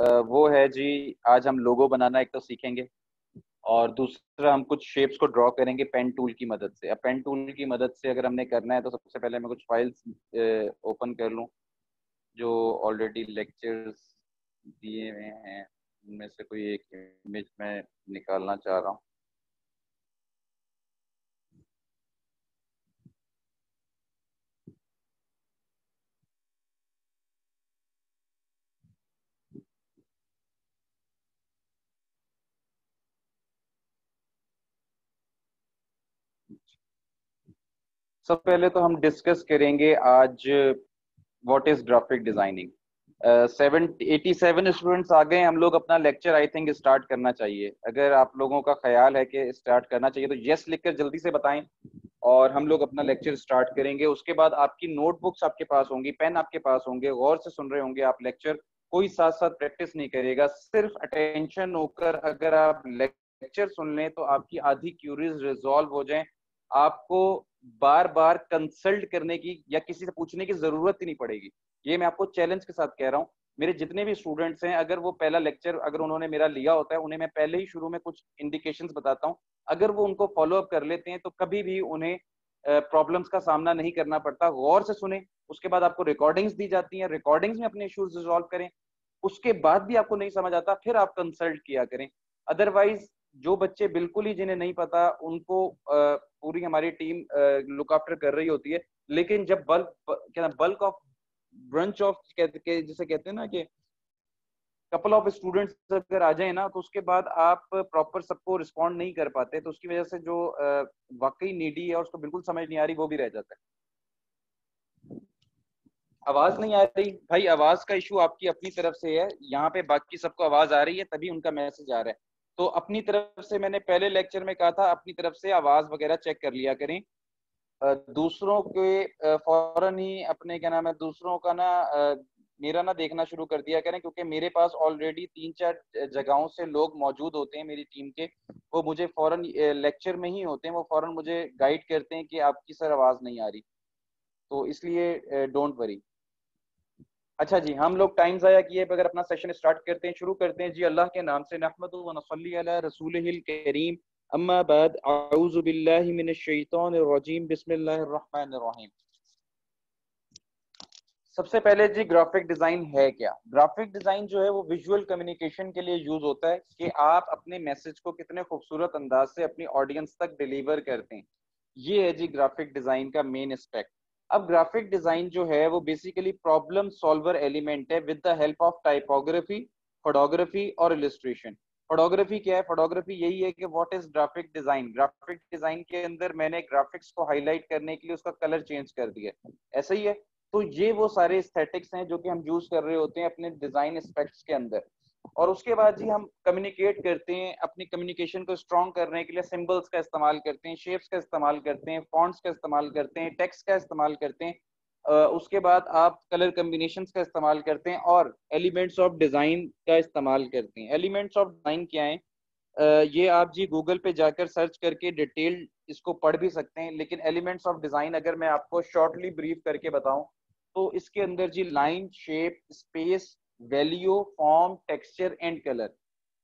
वो है जी, आज हम लोगो बनाना एक तो सीखेंगे और दूसरा हम कुछ शेप्स को ड्रॉ करेंगे पेन टूल की मदद से। अब पेन टूल की मदद से अगर हमने करना है तो सबसे पहले मैं कुछ फाइल्स ओपन कर लूँ, जो ऑलरेडी लेक्चर्स दिए हुए हैं, उनमें से कोई एक इमेज मैं निकालना चाह रहा हूँ। सब पहले तो हम डिस्कस करेंगे आज what is graphic designing seven eighty seven students आ गए, हम लोग अपना लेक्चर आई थिंक स्टार्ट करना चाहिए। अगर आप लोगों का ख्याल है कि स्टार्ट करना चाहिए तो यस लिखकर जल्दी से बताएँ और हम लोग अपना लेक्चर स्टार्ट करेंगे। उसके बाद आपकी नोटबुक्स आपके पास होंगी पेन आपके पास होंगे, गौर से सुन रहे होंगे आप लेक्चर कोई साथ साथ प्रैक्टिस नहीं करेगा, सिर्फ़ अटेंशन होकर अगर आप लेक्चर सुन लें तो आपकी आधी क्यूरीज रिजॉल्व हो जाए। आपको बार बार कंसल्ट करने की या किसी से पूछने की ज़रूरत ही नहीं पड़ेगी। ये मैं आपको चैलेंज के साथ कह रहा हूँ। मेरे जितने भी स्टूडेंट्स हैं, अगर वो पहला लेक्चर अगर उन्होंने मेरा लिया होता है, उन्हें मैं पहले ही शुरू में कुछ इंडिकेशंस बताता हूँ। अगर वो उनको फॉलो अप कर लेते हैं तो कभी भी उन्हें प्रॉब्लम्स का सामना नहीं करना पड़ता। गौर से सुने, उसके बाद आपको रिकॉर्डिंग्स दी जाती हैं। रिकॉर्डिंग्स में अपने इश्यूज़ रिजॉल्व करें। उसके बाद भी आपको नहीं समझ आता, फिर आप कंसल्ट किया करें। अदरवाइज़ जो बच्चे बिल्कुल ही जिन्हें नहीं पता, उनको पूरी हमारी टीम लुक आफ्टर कर रही होती है। लेकिन जब बल्क क्या बल्क ऑफ़ ब्रंच ऑफ़ जिसे कहते हैं ना कि कपल ऑफ़ स्टूडेंट्स अगर आ जाए ना तो उसके बाद आप प्रॉपर सबको रिस्पॉन्ड नहीं कर पाते तो उसकी वजह से जो वाकई नीडी है उसको बिल्कुल समझ नहीं आ रही, वो भी रह जाता है। आवाज़ नहीं आ रही। भाई, आवाज़ का इशू आपकी अपनी तरफ़ से है। यहाँ पे बाकी सबको आवाज़ आ रही है, तभी उनका मैसेज आ रहा है। तो अपनी तरफ़ से मैंने पहले लेक्चर में कहा था, अपनी तरफ़ से आवाज़ वगैरह चेक कर लिया करें। दूसरों के फ़ौरन ही अपने, क्या नाम है, दूसरों का ना मेरा ना देखना शुरू कर दिया करें, क्योंकि मेरे पास ऑलरेडी तीन चार जगहों से लोग मौजूद होते हैं मेरी टीम के। वो मुझे फ़ौरन लेक्चर में ही होते हैं, वो फ़ौरन मुझे गाइड करते हैं कि आपकी सर आवाज़ नहीं आ रही। तो इसलिए डोंट वरी अच्छा जी, हम लोग टाइम ज़ाया किए, अगर अपना सेशन स्टार्ट करते हैं, शुरू करते हैं। जी, अल्लाह के नाम से नहमद रसूल करीम। अम्मा सबसे पहले जी ग्राफिक डिज़ाइन है क्या? ग्राफिक डिज़ाइन जो है, वो विजुअल कम्युनिकेशन के लिए यूज़ होता है कि आप अपने मैसेज को कितने खूबसूरत अंदाज से अपनी ऑडियंस तक डिलीवर करते हैं। ये है जी ग्राफिक डिज़ाइन का मेन एस्पेक्ट अब ग्राफिक डिज़ाइन जो है, वो बेसिकली प्रॉब्लम सॉल्वर एलिमेंट है with the help of typography photography और इलिस्ट्रेशन फोटोग्राफी क्या है? फोटोग्राफी यही है कि what is graphic design graphic design के अंदर मैंने ग्राफिक्स को हाईलाइट करने के लिए उसका कलर चेंज कर दिया ऐसा ही है। तो ये वो सारे स्थेटिक्स हैं जो कि हम यूज़ कर रहे होते हैं अपने डिज़ाइन एस्पेक्ट्स के अंदर। और उसके बाद जी हम कम्युनिकेट करते हैं, अपनी कम्युनिकेशन को स्ट्रॉन्ग करने के लिए सिंबल्स का इस्तेमाल करते हैं शेप्स का इस्तेमाल करते हैं फॉन्ट्स का इस्तेमाल करते हैं टेक्स्ट का इस्तेमाल करते हैं उसके बाद आप कलर कम्बिनेशन का इस्तेमाल करते हैं और एलिमेंट्स ऑफ़ डिज़ाइन का इस्तेमाल करते हैं। एलिमेंट्स ऑफ़ डिज़ाइन क्या है? ये आप जी गूगल पे जाकर सर्च करके डिटेल इसको पढ़ भी सकते हैं, लेकिन एलिमेंट्स ऑफ़ डिज़ाइन अगर मैं आपको शॉर्टली ब्रीफ करके बताऊँ तो इसके अंदर जी line shape space value form texture and colour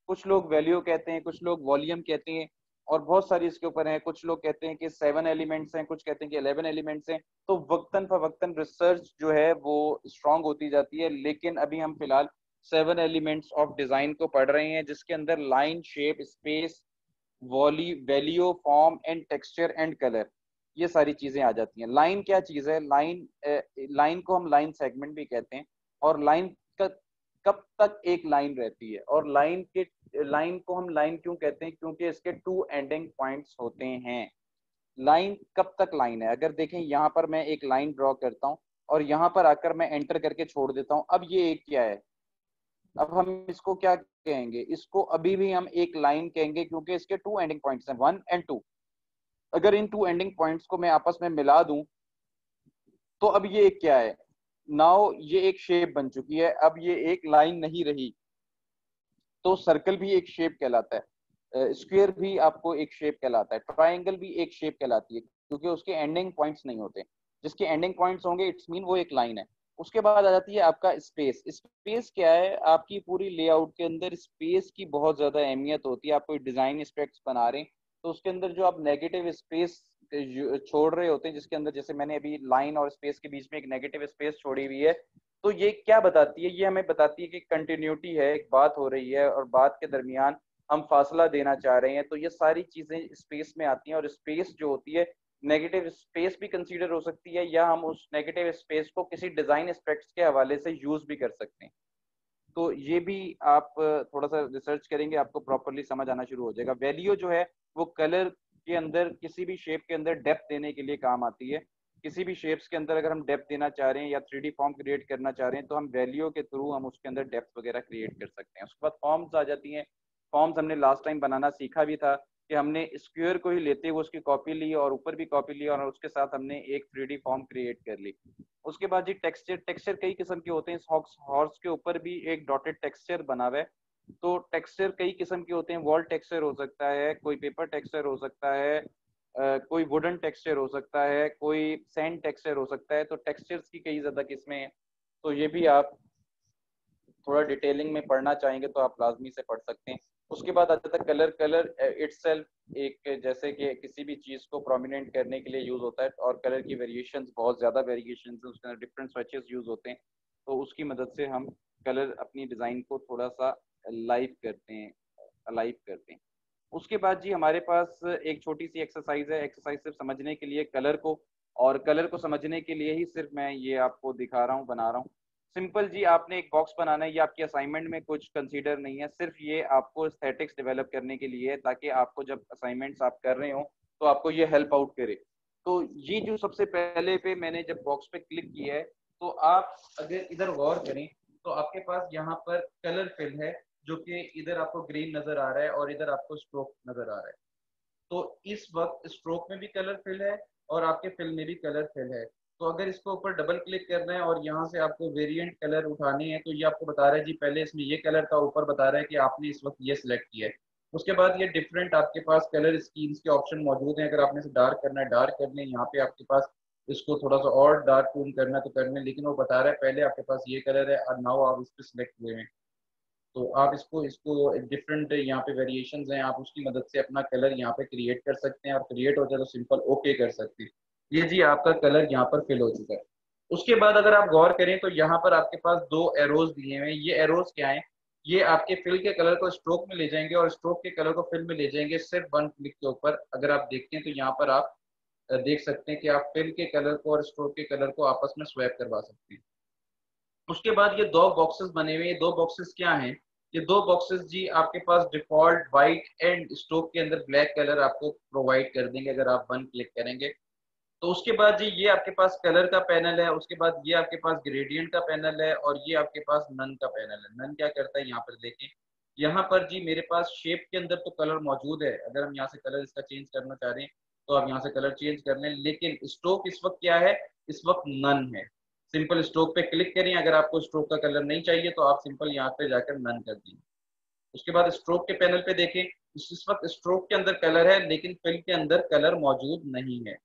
कुछ लोग वैल्यू कहते हैं, कुछ लोग वॉल्यूम कहते हैं और बहुत सारी इसके ऊपर हैं। कुछ लोग कहते हैं कि सेवन एलिमेंट्स हैं, कुछ कहते हैं कि इलेवन एलिमेंट्स हैं। तो वक्तन फवक्तन रिसर्च जो है वो स्ट्रांग होती जाती है। लेकिन अभी हम फ़िलहाल सेवन एलिमेंट्स ऑफ़ डिज़ाइन को पढ़ रहे हैं, जिसके अंदर line shape space volley value form and texture and colour ये सारी चीज़ें आ जाती हैं। लाइन क्या चीज़ है? लाइन लाइन को हम लाइन सेगमेंट भी कहते हैं। और लाइन कब तक एक लाइन रहती है? और लाइन के, लाइन को हम लाइन क्यों कहते हैं? क्योंकि इसके टू एंडिंग पॉइंट्स होते हैं। लाइन कब तक लाइन है? अगर देखें, यहाँ पर मैं एक लाइन ड्रॉ करता हूँ और यहाँ पर आकर मैं एंटर करके छोड़ देता हूँ। अब ये एक क्या है? अब हम इसको क्या कहेंगे? इसको अभी भी हम एक लाइन कहेंगे क्योंकि इसके टू एंडिंग पॉइंट्स हैं। वन एंड टू अगर इन टू एंडिंग पॉइंट्स को मैं आपस में मिला दूँ तो अब ये एक क्या है? नाउ ये एक शेप बन चुकी है, अब ये एक लाइन नहीं रही। तो सर्कल भी एक शेप कहलाता है स्क्वेयर भी आपको एक शेप कहलाता है ट्राइंगल भी एक शेप कहलाती है, क्योंकि उसके एंडिंग पॉइंट्स नहीं होते। जिसके एंडिंग पॉइंट्स होंगे इट्स मीन वो एक लाइन है। उसके बाद आ जाती है आपका स्पेस स्पेस क्या है? आपकी पूरी लेआउट के अंदर स्पेस की बहुत ज़्यादा अहमियत होती है। आप कोई डिज़ाइन स्पेक्ट्स बना रहे हैं तो उसके अंदर जो आप नेगेटिव स्पेस छोड़ रहे होते हैं, जिसके अंदर जैसे मैंने अभी लाइन और स्पेस के बीच में एक नेगेटिव स्पेस छोड़ी हुई है तो ये क्या बताती है? ये हमें बताती है कि कंटिन्यूटी है, एक बात हो रही है और बात के दरमियान हम फासला देना चाह रहे हैं तो ये सारी चीज़ें स्पेस में आती हैं और स्पेस जो होती है नेगेटिव स्पेस भी कंसीडर हो सकती है या हम उस नेगेटिव स्पेस को किसी डिज़ाइन एस्पेक्ट्स के हवाले से यूज़ भी कर सकते हैं। तो ये भी आप, थोड़ा सा रिसर्च करेंगे, आपको प्रॉपरली समझ आना शुरू हो जाएगा। वैल्यू जो है, वो कलर के अंदर, किसी भी शेप के अंदर डेप्थ देने के लिए काम आती है। किसी भी शेप्स के अंदर अगर हम डेप्थ देना चाह रहे हैं या थ्री फॉर्म क्रिएट करना चाह रहे हैं तो हम वैल्यू के थ्रू हम उसके अंदर डेप्थ वगैरह क्रिएट कर सकते हैं। उसके बाद फॉर्म्स आ जाती हैं। फॉर्म्स हमने लास्ट टाइम बनाना सीखा भी था कि हमने स्क्वेयर को ही लेते हुए उसकी कॉपी ली और ऊपर भी कॉपी ली और उसके साथ हमने एक थ्री फॉर्म क्रिएट कर ली। उसके बाद जी टेक्सचर टेक्सचर कई किस्म के होते हैं। हॉर्स के ऊपर भी एक डॉटेड टेक्सचर बना हुआ है। तो टेक्सचर कई किस्म के होते हैं। वॉल टेक्सचर हो सकता है, कोई पेपर टेक्सचर हो सकता है कोई वुडन टेक्सचर हो सकता है, कोई सैंड टेक्सचर हो सकता है। तो टेक्सचर्स की कई ज़्यादा किस्में हैं। तो ये भी आप थोड़ा डिटेलिंग में पढ़ना चाहेंगे तो आप लाजमी से पढ़ सकते हैं। उसके बाद आता था कलर कलर इट्स एक जैसे कि किसी भी चीज़ को प्रोमिनेंट करने के लिए यूज़ होता है और कलर की वेरिएशन बहुत ज़्यादा वेरिएशन उसके अंदर डिफरेंट स्वेचेस यूज़ होते हैं। तो उसकी मदद से हम कलर अपनी डिज़ाइन को थोड़ा सा लाइव करते हैं अलाइव करते हैं। उसके बाद जी हमारे पास एक छोटी सी एक्सरसाइज है। एक्सरसाइज सिर्फ़ समझने के लिए कलर को, और कलर को समझने के लिए ही सिर्फ़ मैं ये आपको दिखा रहा हूँ, बना रहा हूँ। सिंपल जी, आपने एक बॉक्स बनाना है। ये आपकी असाइनमेंट में कुछ कंसीडर नहीं है। सिर्फ़ ये आपको स्थेटिक्स डेवलप करने के लिए है, ताकि आपको जब असाइनमेंट्स आप कर रहे हो तो आपको ये हेल्प आउट करे। तो ये जो सबसे पहले पे मैंने जब बॉक्स पे क्लिक किया है तो आप अगर इधर गौर करें तो आपके पास यहाँ पर कलर फिल है। जो कि इधर आपको ग्रीन नज़र आ रहा है और इधर आपको स्ट्रोक नज़र आ रहा है। तो इस वक्त स्ट्रोक में भी कलर फिल है और आपके फिल में भी कलर फिल है। तो अगर इसको ऊपर डबल क्लिक करना है और यहाँ से आपको वेरिएंट कलर उठाने हैं तो ये आपको बता रहा है, जी, पहले इसमें ये कलर था, ऊपर बता रहा है कि आपने इस वक्त ये सिलेक्ट किया है। उसके बाद ये डिफरेंट आपके पास कलर स्कीम्स के ऑप्शन मौजूद हैं। अगर आपने इसे डार्क करना है डार्क कर लें। यहाँ पे आपके पास इसको थोड़ा सा और डार्क टून करना तो कर लें लेकिन वो बता रहा है, पहले आपके पास ये कलर है और नाउ आप इस पर सिलेक्ट हुए हैं। तो आप इसको इसको डिफरेंट यहाँ पे वेरिएशन हैं, आप उसकी मदद से अपना कलर यहाँ पे क्रिएट कर सकते हैं और क्रिएट हो जाए तो सिंपल ओके कर सकते हैं। ये जी आपका कलर यहाँ पर फिल हो चुका है। उसके बाद अगर आप गौर करें तो यहाँ पर आपके पास दो एरोज दिए हुए हैं। ये एरोज क्या है? ये आपके फिल के कलर को स्ट्रोक में ले जाएँगे और स्ट्रोक के कलर को फिल में ले जाएँगे सिर्फ़ वन क्लिक के ऊपर। अगर आप देखते हैं तो यहाँ पर आप देख सकते हैं कि आप फिल के कलर को और स्ट्रोक के कलर को आपस में स्वैप करवा सकते हैं। उसके बाद ये दो बॉक्सेस बने हुए हैं। दो बॉक्सेस क्या हैं? ये दो बॉक्सेस जी आपके पास डिफ़ॉल्ट व्हाइट एंड स्ट्रोक के अंदर ब्लैक कलर आपको प्रोवाइड कर देंगे अगर आप वन क्लिक करेंगे। तो उसके बाद जी ये आपके पास कलर का पैनल है, उसके बाद ये आपके पास ग्रेडियंट का पैनल है और ये आपके पास नन का पैनल है। नन क्या करता है? यहाँ पर देखें। यहाँ पर जी मेरे पास शेप के अंदर तो कलर मौजूद है। अगर हम यहाँ से कलर इसका चेंज करना चाह रहे हैं तो आप यहाँ से कलर चेंज कर लें। लेकिन स्ट्रोक इस वक्त क्या है? इस वक्त नन है। सिंपल स्ट्रोक पे क्लिक करें, अगर आपको स्ट्रोक का कलर नहीं चाहिए तो आप सिंपल यहाँ पे जाकर नन कर दीजिए उसके बाद स्ट्रोक के पैनल पे देखें, इस वक्त स्ट्रोक के अंदर कलर है, लेकिन फिल के अंदर कलर मौजूद नहीं है।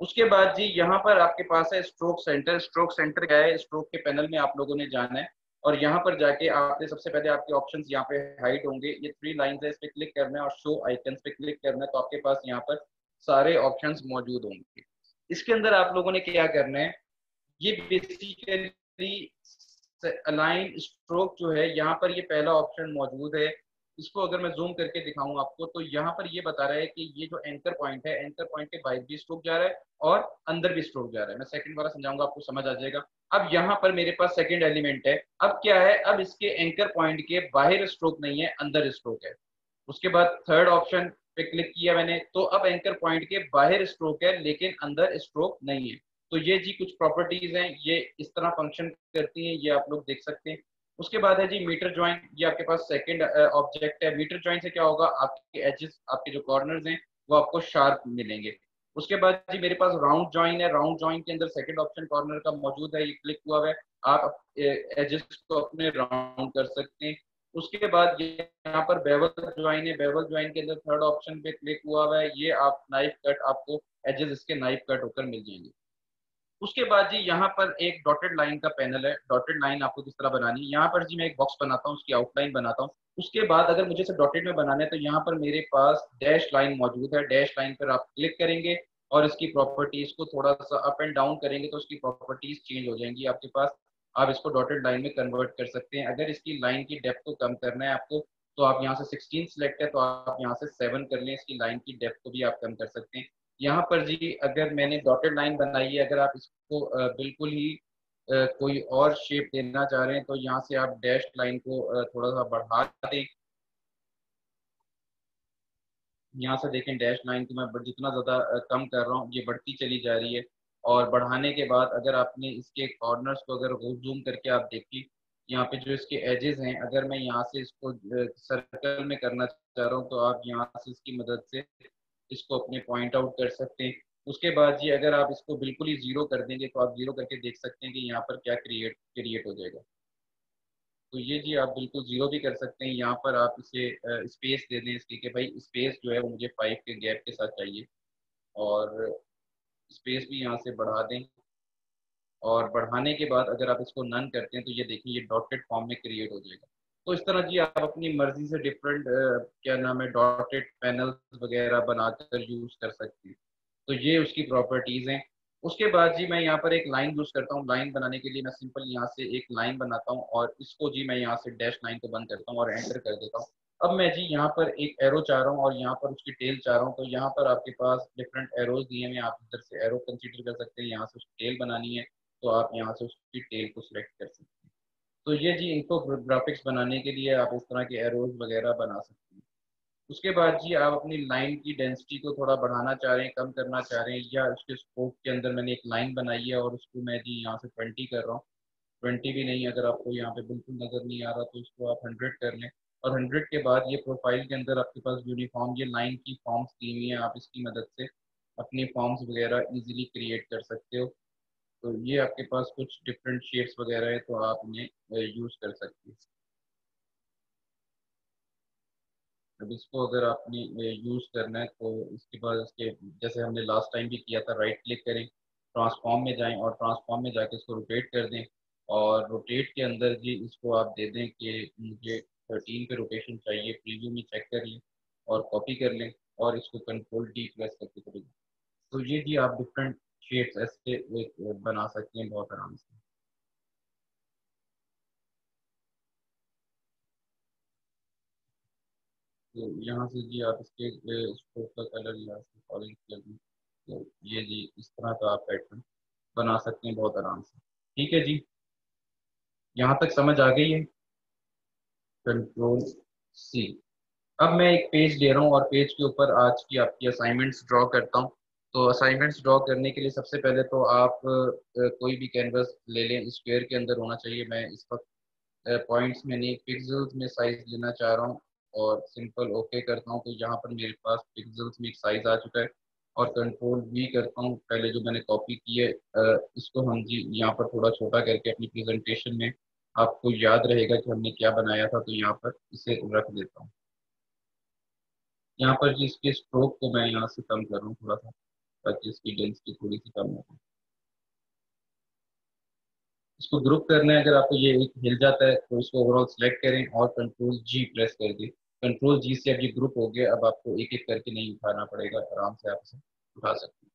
उसके बाद जी, यहाँ पर आपके पास है स्ट्रोक सेंटर। स्ट्रोक सेंटर क्या है? स्ट्रोक के पैनल में आप लोगों ने जाना है और यहाँ पर जाके आपने सबसे पहले आपके ऑप्शंस यहाँ पे हाइट होंगे। ये थ्री लाइन है, इस पे क्लिक करना है और शो आइकन पे क्लिक करना है तो आपके पास यहाँ पर सारे ऑप्शंस मौजूद होंगे। इसके अंदर आप लोगों ने क्या करना है? ये बेसिकली अलाइन स्ट्रोक जो है, यहाँ पर ये पहला ऑप्शन मौजूद है। इसको अगर मैं जूम करके दिखाऊँ आपको तो यहाँ पर ये बता रहा है कि ये जो एंकर पॉइंट है एंकर पॉइंट के बाहर भी स्ट्रोक जा रहा है और अंदर भी स्ट्रोक जा रहा है। मैं सेकंड वाला समझाऊँगा, आपको समझ आ जाएगा। अब यहाँ पर मेरे पास सेकंड एलिमेंट है। अब क्या है? अब इसके एंकर पॉइंट के बाहर स्ट्रोक नहीं है, अंदर स्ट्रोक है। उसके बाद थर्ड ऑप्शन पे क्लिक किया मैंने तो अब एंकर पॉइंट के बाहर स्ट्रोक है, लेकिन अंदर स्ट्रोक नहीं है। तो ये जी कुछ प्रॉपर्टीज़ हैं, ये इस तरह फ़ंक्शन करती हैं, ये आप लोग देख सकते हैं। उसके बाद है जी मीटर ज्वाइंट ये आपके पास सेकंड ऑब्जेक्ट है। मीटर ज्वाइंट से क्या होगा? आपके एजेस आपके जो कॉर्नर्स हैं, वो आपको शार्प मिलेंगे। उसके बाद जी मेरे पास राउंड ज्वाइन है। राउंड ज्वाइन के अंदर सेकंड ऑप्शन कॉर्नर का मौजूद है, ये क्लिक हुआ है। आप एजेस को अपने राउंड कर सकते हैं। उसके बाद यहाँ पर बेवल ज्वाइन है। बेवल ज्वाइन के अंदर थर्ड ऑप्शन पे क्लिक हुआ हुआ है। ये आप नाइफ कट आपको एजेस इसके नाइफ कट होकर मिल जाएँगे। उसके बाद जी यहाँ पर एक डॉटेड लाइन का पैनल है। डॉटेड लाइन आपको किस तरह बनानी है? यहाँ पर जी मैं एक बॉक्स बनाता हूँ, उसकी आउटलाइन बनाता हूँ। उसके बाद अगर मुझे से डॉटेड में बनाना है तो यहाँ पर मेरे पास डैश लाइन मौजूद है। डैश लाइन पर आप क्लिक करेंगे और इसकी प्रॉपर्टीज़ को थोड़ा सा अप एंड डाउन करेंगे तो उसकी प्रॉपर्टीज़ चेंज हो जाएँगी। आपके पास, आप इसको डॉटेड लाइन में कन्वर्ट कर सकते हैं। अगर इसकी लाइन की डेप्थ को कम करना है आपको तो आप यहाँ से 16 सिलेक्ट है तो आप यहाँ से 7 कर लें। इसकी लाइन की डेप्थ को भी आप कम कर सकते हैं। यहाँ पर जी, अगर मैंने डॉटेड लाइन बनाई है, अगर आप इसको बिल्कुल ही कोई और शेप देना चाह रहे हैं तो यहाँ से आप डैश लाइन को थोड़ा सा बढ़ा दें। यहाँ से देखें डैश लाइन को मैं जितना ज़्यादा कम कर रहा हूँ, ये बढ़ती चली जा रही है। और बढ़ाने के बाद अगर आपने इसके कॉर्नर्स को अगर जूम करके आप देखिए यहाँ पे जो इसके एजेस हैं, अगर मैं यहाँ से इसको सर्कल में करना चाह रहा हूँ तो आप यहाँ से इसकी मदद से इसको अपने पॉइंट आउट कर सकते हैं। उसके बाद जी अगर आप इसको बिल्कुल ही ज़ीरो कर देंगे तो आप ज़ीरो करके देख सकते हैं कि यहाँ पर क्या क्रिएट क्रिएट हो जाएगा। तो ये जी आप बिल्कुल ज़ीरो भी कर सकते हैं। यहाँ पर आप इसे स्पेस दे दें इसकी कि भाई स्पेस जो है वो मुझे फाइव के गैप के साथ चाहिए। और स्पेस भी यहाँ से बढ़ा दें। और बढ़ाने के बाद अगर आप इसको नन करते हैं तो ये देखिए ये डॉटेड फॉर्म में क्रिएट हो जाएगा। तो इस तरह जी आप अपनी मर्ज़ी से डिफरेंट क्या नाम है डॉटेड पैनल वगैरह बनाकर यूज़ कर सकते हैं। तो ये उसकी प्रॉपर्टीज़ हैं। उसके बाद जी मैं यहाँ पर एक लाइन यूज़ करता हूँ। लाइन बनाने के लिए मैं सिंपल यहाँ से एक लाइन बनाता हूँ और इसको जी मैं यहाँ से डैश लाइन को बंद करता हूँ और एंटर कर देता हूँ। अब मैं जी यहाँ पर एक एरो चाह रहा हूँ और यहाँ पर उसकी टेल चाह रहा हूँ। तो यहाँ पर आपके पास डिफरेंट एरोज दिए हैं। आप इधर से एरो कंसिडर कर सकते हैं। यहाँ से उसकी टेल बनानी है। तो आप यहाँ से उसकी टेल को सिलेक्ट कर सकते हैं। तो ये जी इनको ग्राफिक्स बनाने के लिए आप इस तरह के एरोज वगैरह बना सकते हैं। उसके बाद जी आप अपनी लाइन की डेंसिटी को थोड़ा बढ़ाना चाह रहे हैं, कम करना चाह रहे हैं, या उसके स्कोप के अंदर मैंने एक लाइन बनाई है और उसको मैं जी यहाँ से ट्वेंटी कर रहा हूँ। ट्वेंटी भी नहीं, अगर आपको यहाँ पे बिल्कुल नज़र नहीं आ रहा तो उसको आप हंड्रेड कर लें। और हंड्रेड के बाद ये प्रोफ़ाइल के अंदर आपके पास यूनिफॉर्म ये लाइन की फॉर्म्स दी हुई हैं, आप इसकी मदद से अपनी फॉर्म्स वगैरह ईजिली क्रिएट कर सकते हो। तो ये आपके पास कुछ डिफरेंट शेड्स वगैरह है तो आप इन्हें यूज़ कर सकते हैं। अब इसको अगर आपने यूज़ करना है तो इसके बाद इसके, जैसे हमने लास्ट टाइम भी किया था राइट क्लिक करें ट्रांसफॉर्म में जाएँ और ट्रांसफॉर्म में जाके इसको रोटेट कर दें और रोटेट के अंदर जी इसको आप दे दें कि मुझे थर्टीन पे रोटेशन चाहिए प्रीव्यू में चेक कर लें और कॉपी कर लें और इसको कंट्रोल डी प्रेस करके करें। तो ये जी आप डिफरेंट शेप्स ऐसे एक बना सकते हैं बहुत आराम से। तो यहाँ से जी आप इसके का कलर यहाँ से दें तो ये जी इस तरह का आप पैटर्न बना सकते हैं बहुत आराम से। ठीक है जी? यहाँ तक समझ आ गई है? कंट्रोल सी अब मैं एक पेज ले रहा हूँ और पेज के ऊपर आज की आपकी असाइनमेंट्स ड्रॉ करता हूँ। तो असाइनमेंट्स ड्रॉ करने के लिए सबसे पहले तो आप कोई भी कैनवस ले लें स्क्वायर के अंदर होना चाहिए। मैं इस वक्त पॉइंट्स में नहीं पिक्सल्स में साइज़ लेना चाह रहा हूँ और सिंपल ओके करता हूँ। तो यहाँ पर मेरे पास पिक्सल्स में एक साइज़ आ चुका है और कंट्रोल भी करता हूँ। पहले जो मैंने कॉपी की है इसको हम जी, यहाँ पर थोड़ा छोटा करके अपनी प्रेजेंटेशन में आपको याद रहेगा कि हमने क्या बनाया था तो यहाँ पर इसे रख देता हूँ। यहाँ पर जी, इसके स्ट्रोक को मैं यहाँ से कम कर रहा हूँ थोड़ा सा। ताकि इसकी डेंसिटी थोड़ी सी कम हो। इसको ग्रुप करना है अगर आपको ये एक हिल जाता है तो इसको ओवरऑल सेलेक्ट करें और कंट्रोल जी प्रेस कर दें। कंट्रोल जी से अब ये ग्रुप हो गया, अब आपको एक एक करके नहीं उठाना पड़ेगा आराम से आप इसे उठा सकते हैं।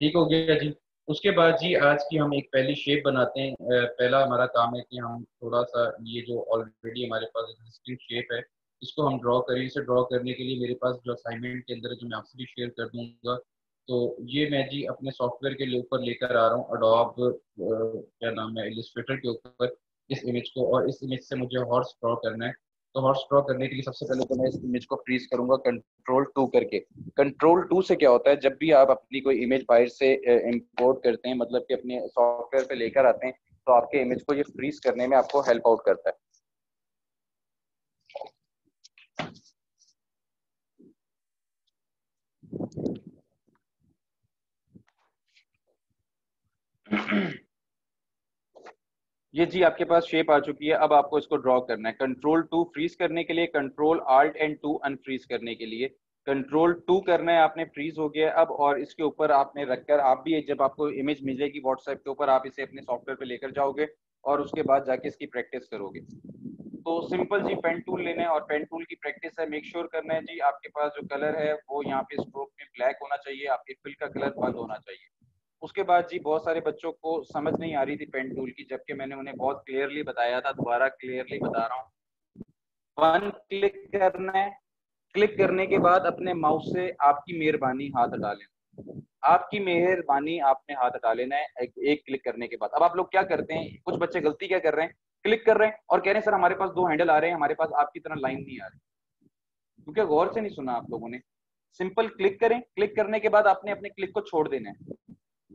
ठीक हो गया जी। उसके बाद जी, आज की हम एक पहली शेप बनाते हैं। पहला हमारा काम है कि हम थोड़ा सा ये जो ऑलरेडी हमारे पास एग्जिस्टिंग शेप है, इसको हम ड्रॉ करें। इसे ड्रॉ करने के लिए मेरे पास जो असाइनमेंट के अंदर जो मैं आपसे भी शेयर कर दूँगा तो ये मैं जी अपने सॉफ्टवेयर के ऊपर लेकर आ रहा हूँ अडोब क्या नाम है इलिस्ट्रेटर के ऊपर, इस इमेज को, और इस इमेज से मुझे हॉर्स ड्रॉ करना है। तो हॉर्स ड्रॉ करने के लिए सबसे पहले तो मैं इस इमेज को फ्रीज करूँगा कंट्रोल टू करके। कंट्रोल टू से क्या होता है, जब भी आप अपनी कोई इमेज बाहर से इम्पोर्ट करते हैं मतलब कि अपने सॉफ्टवेयर पे लेकर आते हैं तो आपके इमेज को ये फ्रीज करने में आपको हेल्प आउट करता है। ये जी आपके पास शेप आ चुकी है, अब आपको इसको ड्रॉ करना है। कंट्रोल टू फ्रीज करने के लिए control alt and two unfreeze करने के लिए। कंट्रोल टू करना है, आपने फ्रीज हो गया अब और इसके ऊपर आपने रखकर, आप भी जब आपको इमेज मिलेगी व्हाट्सएप के ऊपर, आप इसे अपने सॉफ्टवेयर पे लेकर जाओगे और उसके बाद जाके इसकी प्रैक्टिस करोगे। तो सिंपल जी पेन टूल लेना है और पेन टूल की प्रैक्टिस है मेक श्योर करना है जी, आपके पास जो कलर है, वो यहाँ पे स्ट्रोक में ब्लैक होना चाहिए, आपके फिल का कलर बंद होना चाहिए। उसके बाद जी बहुत सारे बच्चों को समझ नहीं आ रही थी पेन टूल की जबकि मैंने उन्हें बहुत क्लियरली बताया था दोबारा क्लियरली बता रहा हूँ। वन क्लिक करना है क्लिक करने के बाद अपने माउस से आपकी मेहरबानी हाथ हटा लेना आपकी मेहरबानी आपने हाथ हटा लेना है एक, एक क्लिक करने के बाद। अब आप लोग क्या करते हैं? कुछ बच्चे गलती क्या कर रहे हैं? क्लिक कर रहे हैं और कह रहे हैं सर हमारे पास दो हैंडल आ रहे हैं हमारे पास आपकी तरह लाइन नहीं आ रही। क्योंकि गौर से नहीं सुना आप लोगों ने। सिंपल क्लिक करें क्लिक करने के बाद आपने अपने क्लिक को छोड़ देना है।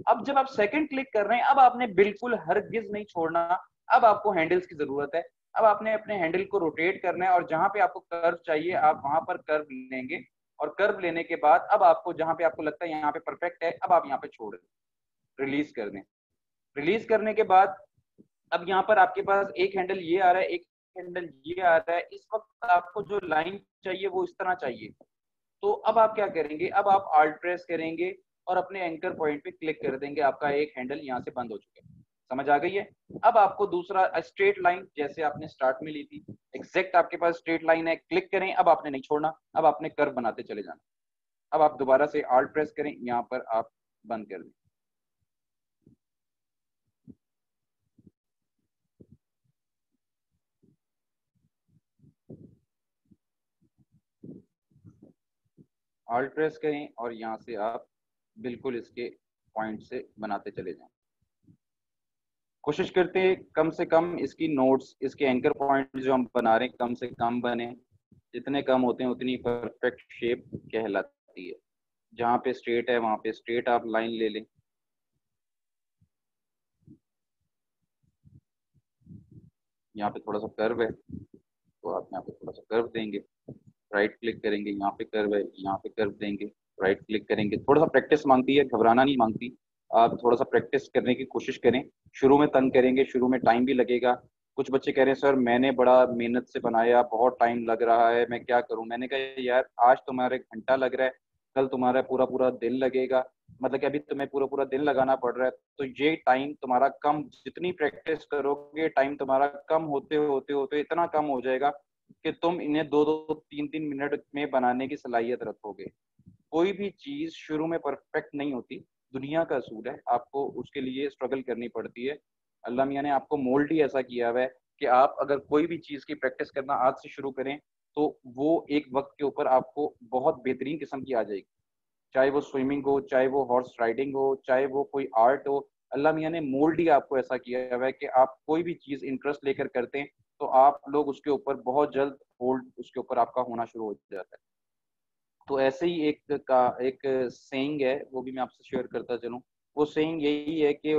अब जब आप सेकंड क्लिक कर रहे हैं, अब आपने बिल्कुल हर गिज नहीं छोड़ना। अब आपको हैंडल्स की ज़रूरत है। अब आपने अपने हैंडल को रोटेट करना है और जहाँ पे आपको कर्व चाहिए, आप वहाँ पर कर्व लेंगे। और कर्व लेने के बाद अब आपको, जहाँ पे आपको लगता है यहाँ पे परफेक्ट है, अब आप यहाँ पे छोड़ दें। रिलीज़ कर दें। रिलीज़ करने के बाद अब यहाँ पर आपके पास एक हैंडल ये आ रहा है, एक हैंडल ये आ रहा है। इस वक्त आपको जो लाइन चाहिए वो इस तरह चाहिए। तो अब आप क्या करेंगे? अब आप आल्ट प्रेस करेंगे। और अपने एंकर पॉइंट पे क्लिक कर देंगे, आपका एक हैंडल यहाँ से बंद हो चुका है। समझ आ गई है? अब आपको दूसरा स्ट्रेट लाइन जैसे आपने स्टार्ट में ली थी एग्जैक्ट आपके पास स्ट्रेट लाइन है क्लिक करें, अब आपने नहीं छोड़ना, अब आपने कर्व बनाते चले जाना। अब आप दोबारा से आर्ट प्रेस करें, यहाँ पर आप बंद कर दें। आल्ट प्रेस करें और यहाँ से आप बिल्कुल इसके पॉइंट से बनाते चले जाएँ। कोशिश करते हैं कम से कम इसकी नोट्स इसके एंकर पॉइंट जो हम बना रहे हैं, कम से कम बने। जितने कम होते हैं, उतनी परफेक्ट शेप कहलाती है। जहाँ पे स्ट्रेट है, वहाँ पे स्ट्रेट आप लाइन ले लें। यहाँ पे थोड़ा सा कर्व है तो आप यहाँ पे थोड़ा सा कर्व देंगे। राइट क्लिक करेंगे, यहाँ पे कर्व है, यहाँ पे कर्व देंगे। राइट क्लिक करेंगे। थोड़ा सा प्रैक्टिस मांगती है, घबराना नहीं मांगती। आप थोड़ा सा प्रैक्टिस करने की कोशिश करें। शुरू में तंग करेंगे, शुरू में टाइम भी लगेगा। कुछ बच्चे कह रहे हैं, सर, मैंने बड़ा मेहनत से बनाया, बहुत टाइम लग रहा है, मैं क्या करूँ? मैंने कहा, यार, आज तुम्हारे घंटा लग रहा है, कल तुम्हारा पूरा पूरा दिन लगेगा। मतलब कि अभी तुम्हें पूरा पूरा दिन लगाना पड़ रहा है तो ये टाइम तुम्हारा कम, जितनी प्रैक्टिस करोगे टाइम तुम्हारा कम होते होते होते इतना कम हो जाएगा कि तुम इन्हें दो दो, तीन तीन मिनट में बनाने की सलाहियत रखोगे। कोई भी चीज़ शुरू में परफेक्ट नहीं होती। दुनिया का असूल है। आपको उसके लिए स्ट्रगल करनी पड़ती है। अल्लाह मियाँ ने आपको मोल्ड ही ऐसा किया हुआ है कि आप अगर कोई भी चीज़ की प्रैक्टिस करना आज से शुरू करें तो वो एक वक्त के ऊपर आपको बहुत बेहतरीन किस्म की आ जाएगी। चाहे वो स्विमिंग हो, चाहे वो हॉर्स राइडिंग हो, चाहे वो कोई आर्ट हो, अल्लाह मियाँ ने मोल्ड ही आपको ऐसा किया हुआ है कि आप कोई भी चीज़ इंटरेस्ट लेकर करते हैं तो आप लोग उसके ऊपर बहुत जल्द होल्ड उसके ऊपर आपका होना शुरू हो जाता है। तो ऐसे ही एक का, एक सेइंग है, वो भी मैं आपसे शेयर करता चलूँ। वो सेइंग यही है कि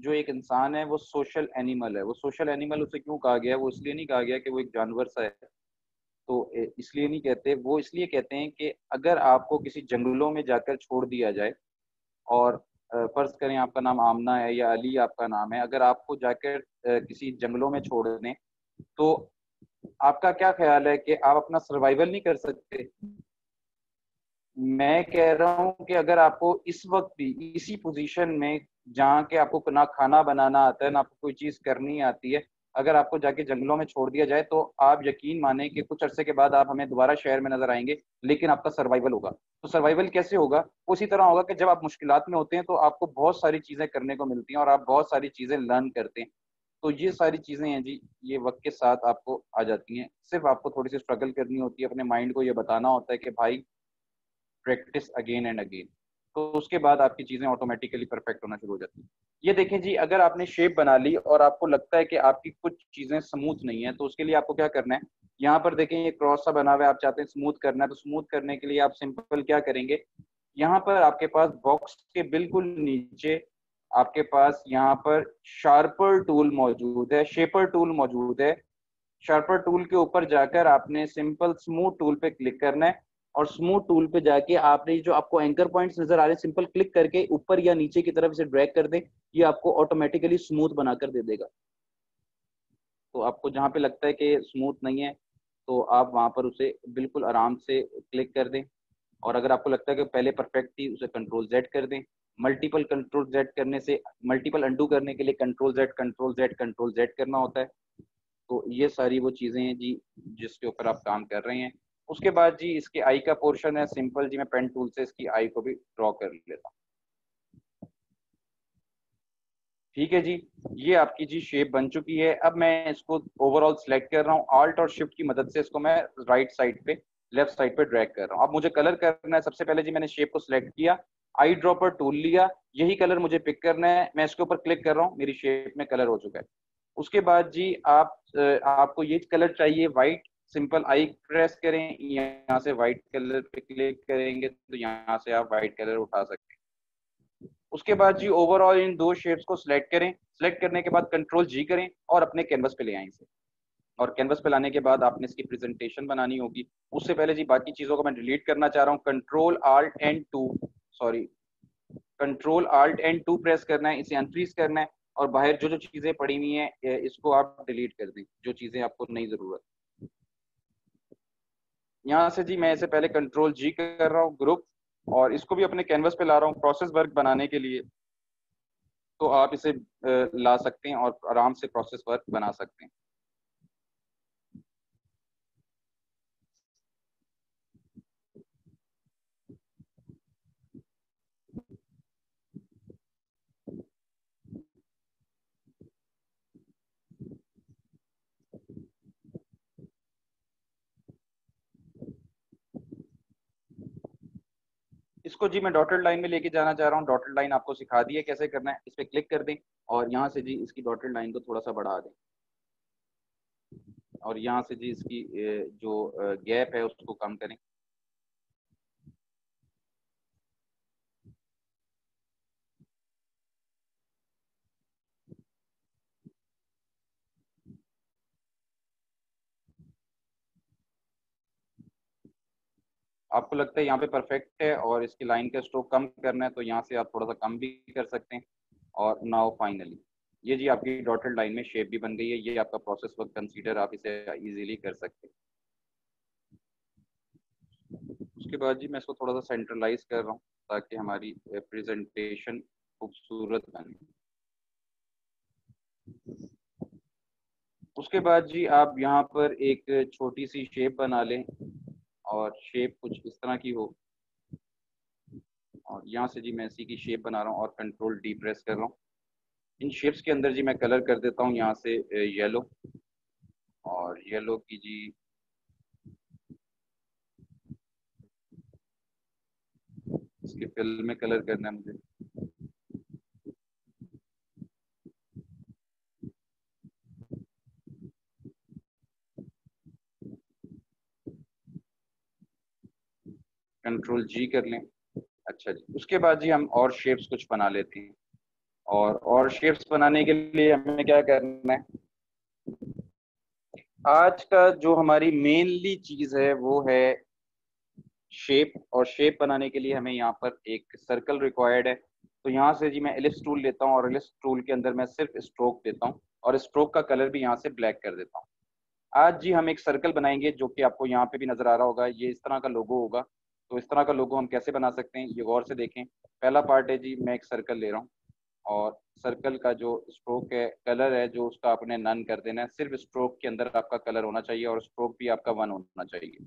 जो एक इंसान है, वो सोशल एनिमल है। वो सोशल एनिमल उसे क्यों कहा गया? वो इसलिए नहीं कहा गया कि वो एक जानवर सा है। तो इसलिए नहीं कहते, वो इसलिए कहते हैं कि अगर आपको किसी जंगलों में जाकर छोड़ दिया जाए, और फ़र्ज़ करें आपका नाम आमना है या अली आपका नाम है, अगर आपको जाकर किसी जंगलों में छोड़ दें तो आपका क्या ख्याल है कि आप अपना सर्वाइवल नहीं कर सकते? मैं कह रहा हूँ कि अगर आपको इस वक्त भी, इसी पोजीशन में जहाँ के आपको ना खाना बनाना आता है, ना आपको कोई चीज़ करनी आती है, अगर आपको जाके जंगलों में छोड़ दिया जाए तो आप यकीन माने कि कुछ अरसे के बाद आप हमें दोबारा शहर में नज़र आएँगे, लेकिन आपका सर्वाइवल होगा। तो सर्वाइवल कैसे होगा? उसी तरह होगा कि जब आप मुश्किल में होते हैं तो आपको बहुत सारी चीज़ें करने को मिलती हैं और आप बहुत सारी चीज़ें लर्न करते हैं। तो ये सारी चीज़ें हैं जी, ये वक्त के साथ आपको आ जाती हैं। सिर्फ़ आपको थोड़ी सी स्ट्रगल करनी होती है, अपने माइंड को ये बताना होता है कि भाई प्रैक्टिस अगेन एंड अगेन तो उसके बाद आपकी चीज़ें ऑटोमेटिकली परफेक्ट होना शुरू हो जाती है। ये देखें जी, अगर आपने शेप बना ली और आपको लगता है कि आपकी कुछ चीज़ें स्मूथ नहीं है तो उसके लिए आपको क्या करना है? यहाँ पर देखें, ये क्रॉस सा बना हुआ है, आप चाहते हैं स्मूथ करना है तो स्मूथ करने के लिए आप सिंपल क्या करेंगे? यहाँ पर आपके पास बॉक्स के बिल्कुल नीचे आपके पास यहाँ पर शार्पर टूल मौजूद है शेपर टूल मौजूद है। शार्पर टूल के ऊपर जाकर आपने सिंपल स्मूथ टूल पे क्लिक करना है। और स्मूथ टूल पे जाके आपने जो आपको एंकर पॉइंट्स नज़र आ रहे हैं सिंपल क्लिक करके ऊपर या नीचे की तरफ़ इसे ड्रैग कर दें, ये आपको ऑटोमेटिकली स्मूथ बनाकर दे देगा। तो आपको जहाँ पे लगता है कि स्मूथ नहीं है तो आप वहाँ पर उसे बिल्कुल आराम से क्लिक कर दें और अगर आपको लगता है कि पहले परफेक्ट थी, उसे कंट्रोल जेड कर दें। मल्टीपल कंट्रोल जेड करने से मल्टीपल अंडू करने के लिए control Z control Z control Z करना होता है। तो ये सारी वो चीज़ें हैं जी, जिसके ऊपर आप काम कर रहे हैं। उसके बाद जी इसके आई का पोर्शन है सिंपल जी मैं पेन टूल से इसकी आई को भी ड्रॉ कर लेता हूँ। ठीक है जी, ये आपकी जी शेप बन चुकी है। अब मैं इसको ओवरऑल सिलेक्ट कर रहा हूँ। आल्ट और शिफ्ट की मदद से इसको मैं राइट साइड पे लेफ़्ट साइड पे ड्रैग कर रहा हूँ। अब मुझे कलर करना है। सबसे पहले जी मैंने शेप को सिलेक्ट किया आई ड्रॉपर टूल लिया। यही कलर मुझे पिक करना है। मैं इसके ऊपर क्लिक कर रहा हूँ। मेरी शेप में कलर हो चुका है। उसके बाद जी आप आपको ये कलर चाहिए व्हाइट सिंपल आई प्रेस करें, यहाँ से व्हाइट कलर पे क्लिक करेंगे तो यहाँ से आप व्हाइट कलर उठा सकते हैं। उसके बाद जी ओवरऑल इन दो शेप्स को सिलेक्ट करें। सिलेक्ट करने के बाद कंट्रोल जी करें और अपने कैनवस पे ले आए इसे। और कैनवस पे लाने के बाद आपने इसकी प्रेजेंटेशन बनानी होगी। उससे पहले जी बाकी चीज़ों को मैं डिलीट करना चाह रहा हूँ। Control alt and two sorry control alt and two press करना है, इसे अनफ्रीज करना है और बाहर जो जो चीज़ें पड़ी हुई हैं इसको आप डिलीट कर दें, जो चीज़ें आपको नहीं ज़रूरत। यहाँ से जी मैं इसे पहले कंट्रोल जी कर रहा हूँ ग्रुप और इसको भी अपने कैनवस पे ला रहा हूँ प्रोसेस वर्क बनाने के लिए। तो आप इसे ला सकते हैं और आराम से प्रोसेस वर्क बना सकते हैं। इसको जी मैं डॉटेड लाइन में लेके जाना चाह रहा हूँ। डॉटेड लाइन आपको सिखा दी है कैसे करना है। इस पर क्लिक कर दें और यहाँ से जी इसकी डॉटेड लाइन को थोड़ा सा बढ़ा दें। और यहाँ से जी इसकी जो गैप है उसको कम करें। आपको लगता है यहाँ पे परफेक्ट है और इसकी लाइन का स्ट्रोक कम करना है तो यहाँ से आप थोड़ा सा कम भी कर सकते हैं। और नाउ फाइनली ये जी आपकी डॉटेड लाइन में शेप भी बन गई है, ये आपका प्रोसेस वर्क कंसीडर आप इसे इजीली कर सकते हैं। उसके बाद जी मैं इसको थोड़ा सा सेंट्रलाइज कर रहा हूँ, ताकि हमारी प्रेजेंटेशन खूबसूरत बने। उसके बाद जी आप यहाँ पर एक छोटी सी शेप बना लें। और शेप कुछ इस तरह की हो। और यहाँ से जी मैं इसी की शेप बना रहा हूँ और कंट्रोल डी प्रेस कर रहा हूँ। इन शेप्स के अंदर जी मैं कलर कर देता हूँ यहाँ से येलो और येलो की जी इसके फिल में कलर करना है मुझे। कंट्रोल जी कर लें। अच्छा जी। उसके बाद जी हम और शेप्स कुछ बना लेते हैं। और और शेप्स बनाने के लिए हमें क्या करना है? आज का जो हमारी मेनली चीज़ है, वो है शेप और शेप बनाने के लिए हमें यहाँ पर एक सर्कल रिक्वायर्ड है। तो यहाँ से जी मैं एलिप्स टूल लेता हूँ, और एलिप्स टूल के अंदर मैं सिर्फ़ स्ट्रोक देता हूँ, और स्ट्रोक का कलर भी यहाँ से ब्लैक कर देता हूँ। आज जी हम एक सर्कल बनाएँगे, जो कि आपको यहाँ पे भी नज़र आ रहा होगा। ये इस तरह का लोगो होगा। तो इस तरह का लोगो हम कैसे बना सकते हैं, ये गौर से देखें। पहला पार्ट है जी, मैं एक सर्कल ले रहा हूँ और सर्कल का जो स्ट्रोक है कलर है जो उसका आपने नन कर देना है। सिर्फ़ स्ट्रोक के अंदर आपका कलर होना चाहिए और स्ट्रोक भी आपका वन होना चाहिए।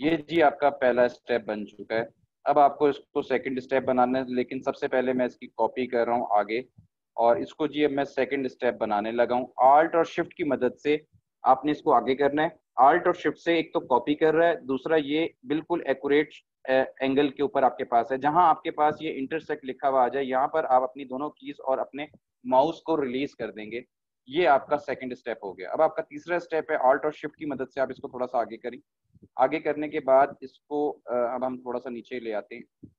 ये जी आपका पहला स्टेप बन चुका है। अब आपको इसको सेकंड स्टेप बनाना है, लेकिन सबसे पहले मैं इसकी कॉपी कर रहा हूँ आगे और इसको जी अब मैं सेकंड स्टेप बनाने लगा हूँ। आल्ट और शिफ्ट की मदद से आपने इसको आगे करना है। आल्ट और शिफ्ट से एक तो कॉपी कर रहा है, दूसरा ये बिल्कुल एक्यूरेट एंगल के ऊपर आपके पास है। जहाँ आपके पास ये इंटरसेक्ट लिखा हुआ आ जाए, यहाँ पर आप अपनी दोनों कीज और अपने माउस को रिलीज़ कर देंगे। ये आपका सेकंड स्टेप हो गया। अब आपका तीसरा स्टेप है ऑल्ट और शिफ्ट की मदद से आप इसको थोड़ा सा आगे करें। आगे करने के बाद इसको अब हम थोड़ा सा नीचे ले आते हैं।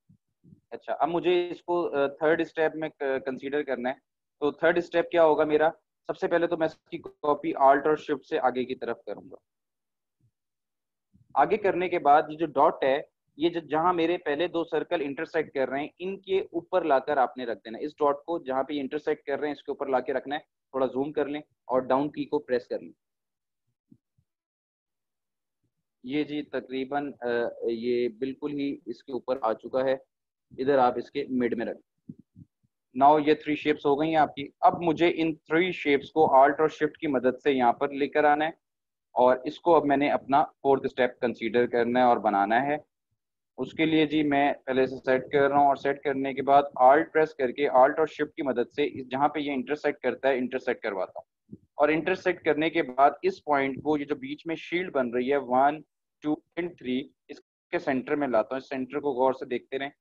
अच्छा अब मुझे इसको थर्ड स्टेप में कंसीडर करना है। तो थर्ड स्टेप क्या होगा मेरा? सबसे पहले तो मैं इसकी कॉपी आल्ट और शिफ्ट से आगे की तरफ़ करूँगा। आगे करने के बाद ये जो डॉट है, ये जो, जहाँ मेरे पहले दो सर्कल इंटरसेक्ट कर रहे हैं, इनके ऊपर लाकर आपने रख देना। इस डॉट को जहाँ पे इंटरसेक्ट कर रहे हैं, इसके ऊपर लाके रखना है। थोड़ा जूम कर लें और डाउन की को प्रेस कर लें। ये जी तकरीबन ये बिल्कुल ही इसके ऊपर आ चुका है। इधर आप इसके मिड में रख। नाउ ये थ्री शेप्स हो गई हैं आपकी। अब मुझे इन थ्री शेप्स को आल्ट और शिफ्ट की मदद से यहाँ पर लेकर आना है। और इसको अब मैंने अपना फोर्थ स्टेप कंसीडर करना है और बनाना है। उसके लिए जी मैं पहले से सेट कर रहा हूँ और सेट करने के बाद आल्ट प्रेस करके आल्ट और शिफ्ट की मदद से जहाँ पे ये इंटरसेक्ट करता है इंटरसेक्ट करवाता हूँ। और इंटरसेक्ट करने के बाद इस पॉइंट को ये जो बीच में शील्ड बन रही है वन टू एंड थ्री इसके सेंटर में लाता हूँ। सेंटर को गौर से देखते रहें।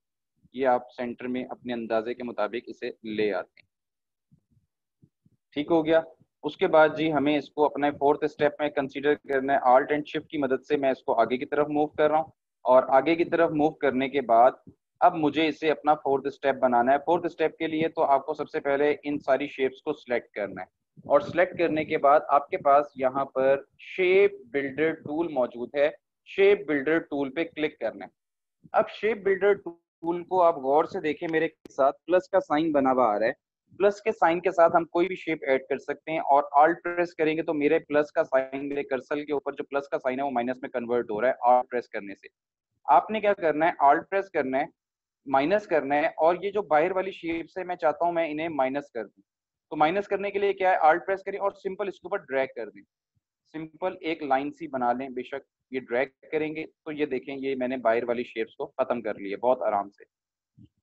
ये आप सेंटर में अपने अंदाजे के मुताबिक इसे ले आते हैं। ठीक हो गया? उसके बाद जी हमें इसको अपने फोर्थ स्टेप में कंसीडर करना है। आल्ट एंड शिफ्ट की मदद से मैं इसको आगे की तरफ़ मूव कर रहा हूँ। और आगे की तरफ़ मूव करने के बाद अब मुझे इसे अपना फोर्थ स्टेप बनाना है। फोर्थ स्टेप के लिए तो आपको सबसे पहले इन सारी शेप्स को सिलेक्ट करना है। और सिलेक्ट करने के बाद आपके पास यहाँ पर शेप बिल्डर टूल मौजूद है। शेप बिल्डर टूल पे क्लिक करना है। अब शेप बिल्डर टूल को आप गौर से देखें मेरे साथ। प्लस का साइन बना हुआ आ रहा है। प्लस के साइन के साथ हम कोई भी शेप ऐड कर सकते हैं और आल्ट प्रेस करेंगे तो मेरे प्लस का साइन, मेरे कर्सल के ऊपर जो प्लस का साइन है वो माइनस में कन्वर्ट हो रहा है आल्ट प्रेस करने से। आपने क्या करना है? आल्ट प्रेस करना है माइनस करना है और ये जो बाहर वाली शेप से मैं चाहता हूँ मैं इन्हें माइनस कर दूँ। तो माइनस करने के लिए क्या है? आल्ट प्रेस करें और सिंपल इसके ऊपर ड्रैग कर दें। सिंपल एक लाइन सी बना लें, बेशक ये ड्रैग करेंगे। तो ये देखें, ये मैंने बाहर वाली शेप्स को खत्म कर लिया बहुत आराम से।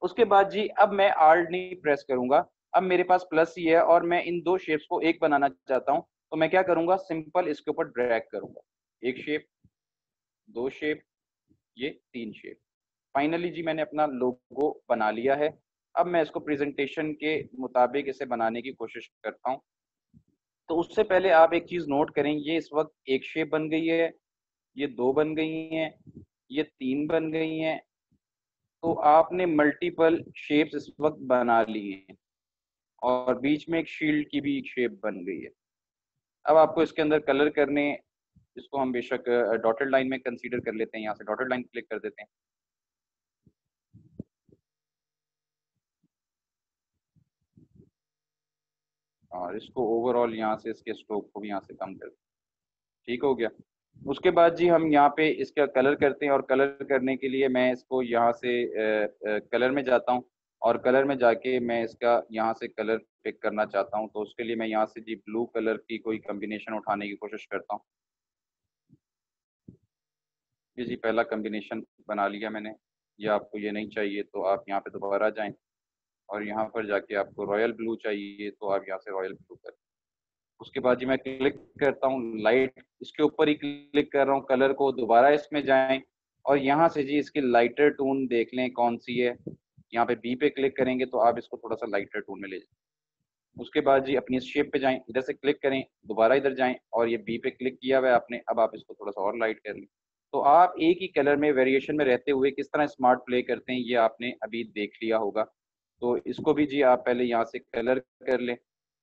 उसके बाद जी, अब मैं आल्ट नहीं प्रेस करूँगा। अब मेरे पास प्लस ही है और मैं इन दो शेप्स को एक बनाना चाहता हूँ तो मैं क्या करूँगा? सिंपल इसके ऊपर ड्रैग करूँगा। एक शेप दो शेप ये तीन शेप फाइनली जी मैंने अपना लोगो बना लिया है। अब मैं इसको प्रेजेंटेशन के मुताबिक इसे बनाने की कोशिश करता हूँ। तो उससे पहले आप एक चीज़ नोट करें, ये इस वक्त एक शेप बन गई है, ये दो बन गई हैं, ये तीन बन गई हैं तो आपने मल्टीपल शेप्स इस वक्त बना लिए हैं। और बीच में एक शील्ड की भी एक शेप बन गई है। अब आपको इसके अंदर कलर करने, इसको हम बेशक डॉटेड लाइन में कंसीडर कर लेते हैं, यहाँ से डॉटेड लाइन क्लिक कर देते हैं। और इसको ओवरऑल यहाँ से, इसके स्ट्रोक को भी यहाँ से कम कर ठीक हो गया। उसके बाद जी हम यहाँ पे इसका कलर करते हैं और कलर करने के लिए मैं इसको यहाँ से कलर में जाता हूँ। और कलर में जाके मैं इसका यहाँ से कलर पिक करना चाहता हूँ तो उसके लिए मैं यहाँ से जी ब्लू कलर की कोई कम्बिनेशन उठाने की कोशिश करता हूँ। जी जी, पहला कम्बिनेशन बना लिया मैंने। ये आपको ये नहीं चाहिए तो आप यहाँ पे दोबारा जाएँ और यहाँ पर जाके आपको रॉयल ब्लू चाहिए तो आप यहाँ से रॉयल ब्लू करें। उसके बाद जी मैं क्लिक करता हूँ लाइट इसके ऊपर ही क्लिक कर रहा हूँ कलर को, दोबारा इसमें जाएँ और यहाँ से जी इसकी लाइटर टून देख लें कौन सी है। यहाँ पे बी पे क्लिक करेंगे तो आप इसको थोड़ा सा लाइटर टून में ले जाए। उसके बाद जी अपनी शेप पे जाएँ, इधर से क्लिक करें, दोबारा इधर जाएँ और ये बी पे क्लिक किया हुआ है आपने, अब आप इसको थोड़ा सा और लाइट कर लें। तो आप एक ही कलर में वेरिएशन में रहते हुए किस तरह स्मार्ट प्ले करते हैं, ये आपने अभी देख लिया होगा। तो इसको भी जी आप पहले यहाँ से कलर कर लें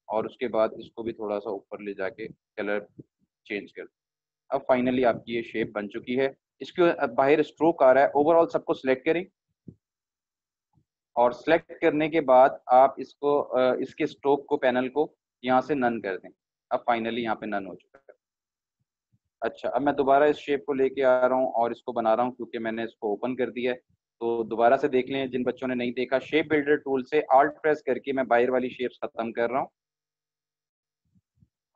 और उसके बाद इसको भी थोड़ा सा ऊपर ले जाके कलर चेंज कर अब फाइनली आपकी ये शेप बन चुकी है। इसके बाहर स्ट्रोक आ रहा है। ओवरऑल सबको सिलेक्ट करें। और सिलेक्ट करने के बाद आप इसको इसके स्ट्रोक को पैनल को यहाँ से नन कर दें। अब फाइनली यहाँ पे नन हो चुका है। अच्छा अब मैं दोबारा इस शेप को लेके आ रहा हूँ और इसको बना रहा हूँ क्योंकि मैंने इसको ओपन कर दिया है। तो दोबारा से देख लें, जिन बच्चों ने नहीं देखा शेप बिल्डर टूल से आल्ट प्रेस करके मैं बाहर वाली शेप खत्म कर रहा हूँ।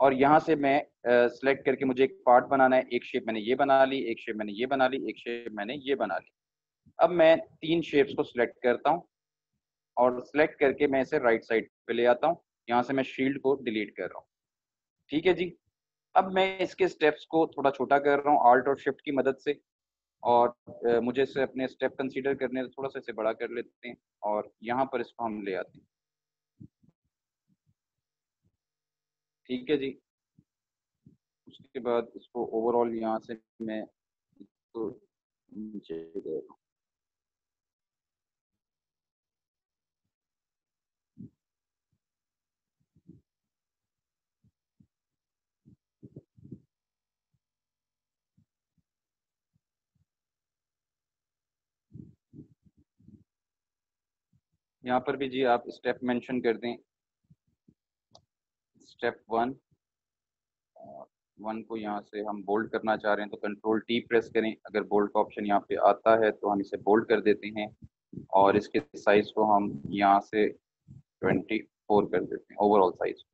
और यहाँ से मैं सिलेक्ट करके मुझे एक पार्ट बनाना है। एक शेप मैंने ये बना ली, एक शेप मैंने ये बना ली, एक शेप मैंने ये बना ली। अब मैं तीन शेप्स को सिलेक्ट करता हूँ। और सिलेक्ट करके मैं इसे राइट साइड पे ले आता हूँ। यहाँ से मैं शील्ड को डिलीट कर रहा हूँ। ठीक है जी? अब मैं इसके स्टेप्स को थोड़ा छोटा कर रहा हूँ आल्ट और शिफ्ट की मदद से। और मुझे इसे अपने स्टेप कंसीडर करने थोड़ा सा इसे बड़ा कर लेते हैं और यहाँ पर इसको हम ले आते हैं। ठीक है जी? उसके बाद इसको ओवरऑल यहाँ से मैं इसको नीचे दे रहा हूँ यहाँ पर भी जी आप स्टेप मेंशन कर दें। स्टेप वन वन को यहाँ से हम बोल्ड करना चाह रहे हैं तो कंट्रोल टी प्रेस करें। अगर बोल्ड का ऑप्शन यहाँ पे आता है तो हम इसे बोल्ड कर देते हैं और इसके साइज़ को हम यहाँ से ट्वेंटी फोर कर देते हैं ओवरऑल साइज़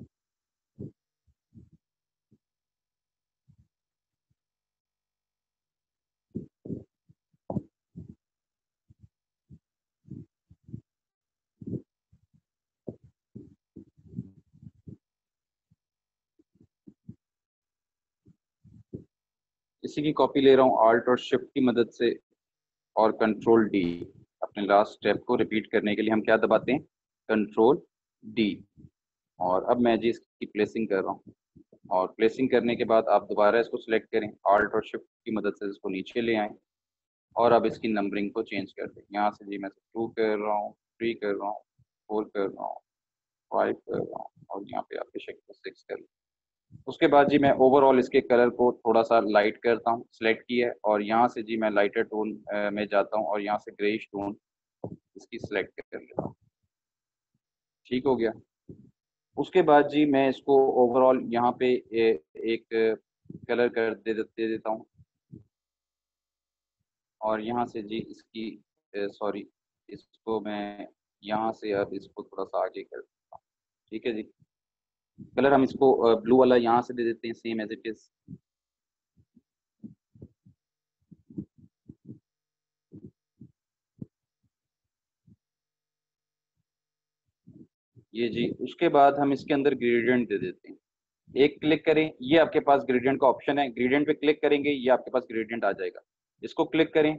इसी की कॉपी ले रहा हूँ आल्ट और शिफ्ट की मदद से और कंट्रोल डी अपने लास्ट स्टेप को रिपीट करने के लिए हम क्या दबाते हैं? कंट्रोल डी और अब मैं जी इसकी प्लेसिंग कर रहा हूँ। और प्लेसिंग करने के बाद आप दोबारा इसको सिलेक्ट करें। आल्ट और शिफ्ट की मदद से इसको नीचे ले आएँ। और अब इसकी नंबरिंग को चेंज कर दें। यहाँ से जी मैं टू कर रहा हूँ थ्री कर रहा हूँ फोर कर रहा हूँ फाइव कर रहा हूँ और यहाँ पे आप बेशक सिक्स कर लें। उसके बाद जी मैं ओवरऑल इसके कलर को थोड़ा सा लाइट करता हूँ सिलेक्ट किया और यहाँ से जी मैं लाइटर टोन में जाता हूँ और यहाँ से ग्रेइश टोन इसकी सिलेक्ट कर लेता हूँ। ठीक हो गया। उसके बाद जी मैं इसको ओवरऑल यहाँ पे ए, एक कलर कर दे, दे देता हूँ। और यहाँ से जी इसकी सॉरी इसको मैं यहाँ से अब इसको थोड़ा सा आगे कर देता हूँ। ठीक है जी? कलर हम इसको ब्लू वाला यहाँ से दे देते हैं सेम एज इट इज़ ये जी, उसके बाद हम इसके अंदर ग्रेडियंट दे देते हैं। एक क्लिक करें, ये आपके पास ग्रेडियंट का ऑप्शन है। ग्रेडियंट पे क्लिक करेंगे, ये आपके पास ग्रेडियंट आ जाएगा। इसको क्लिक करें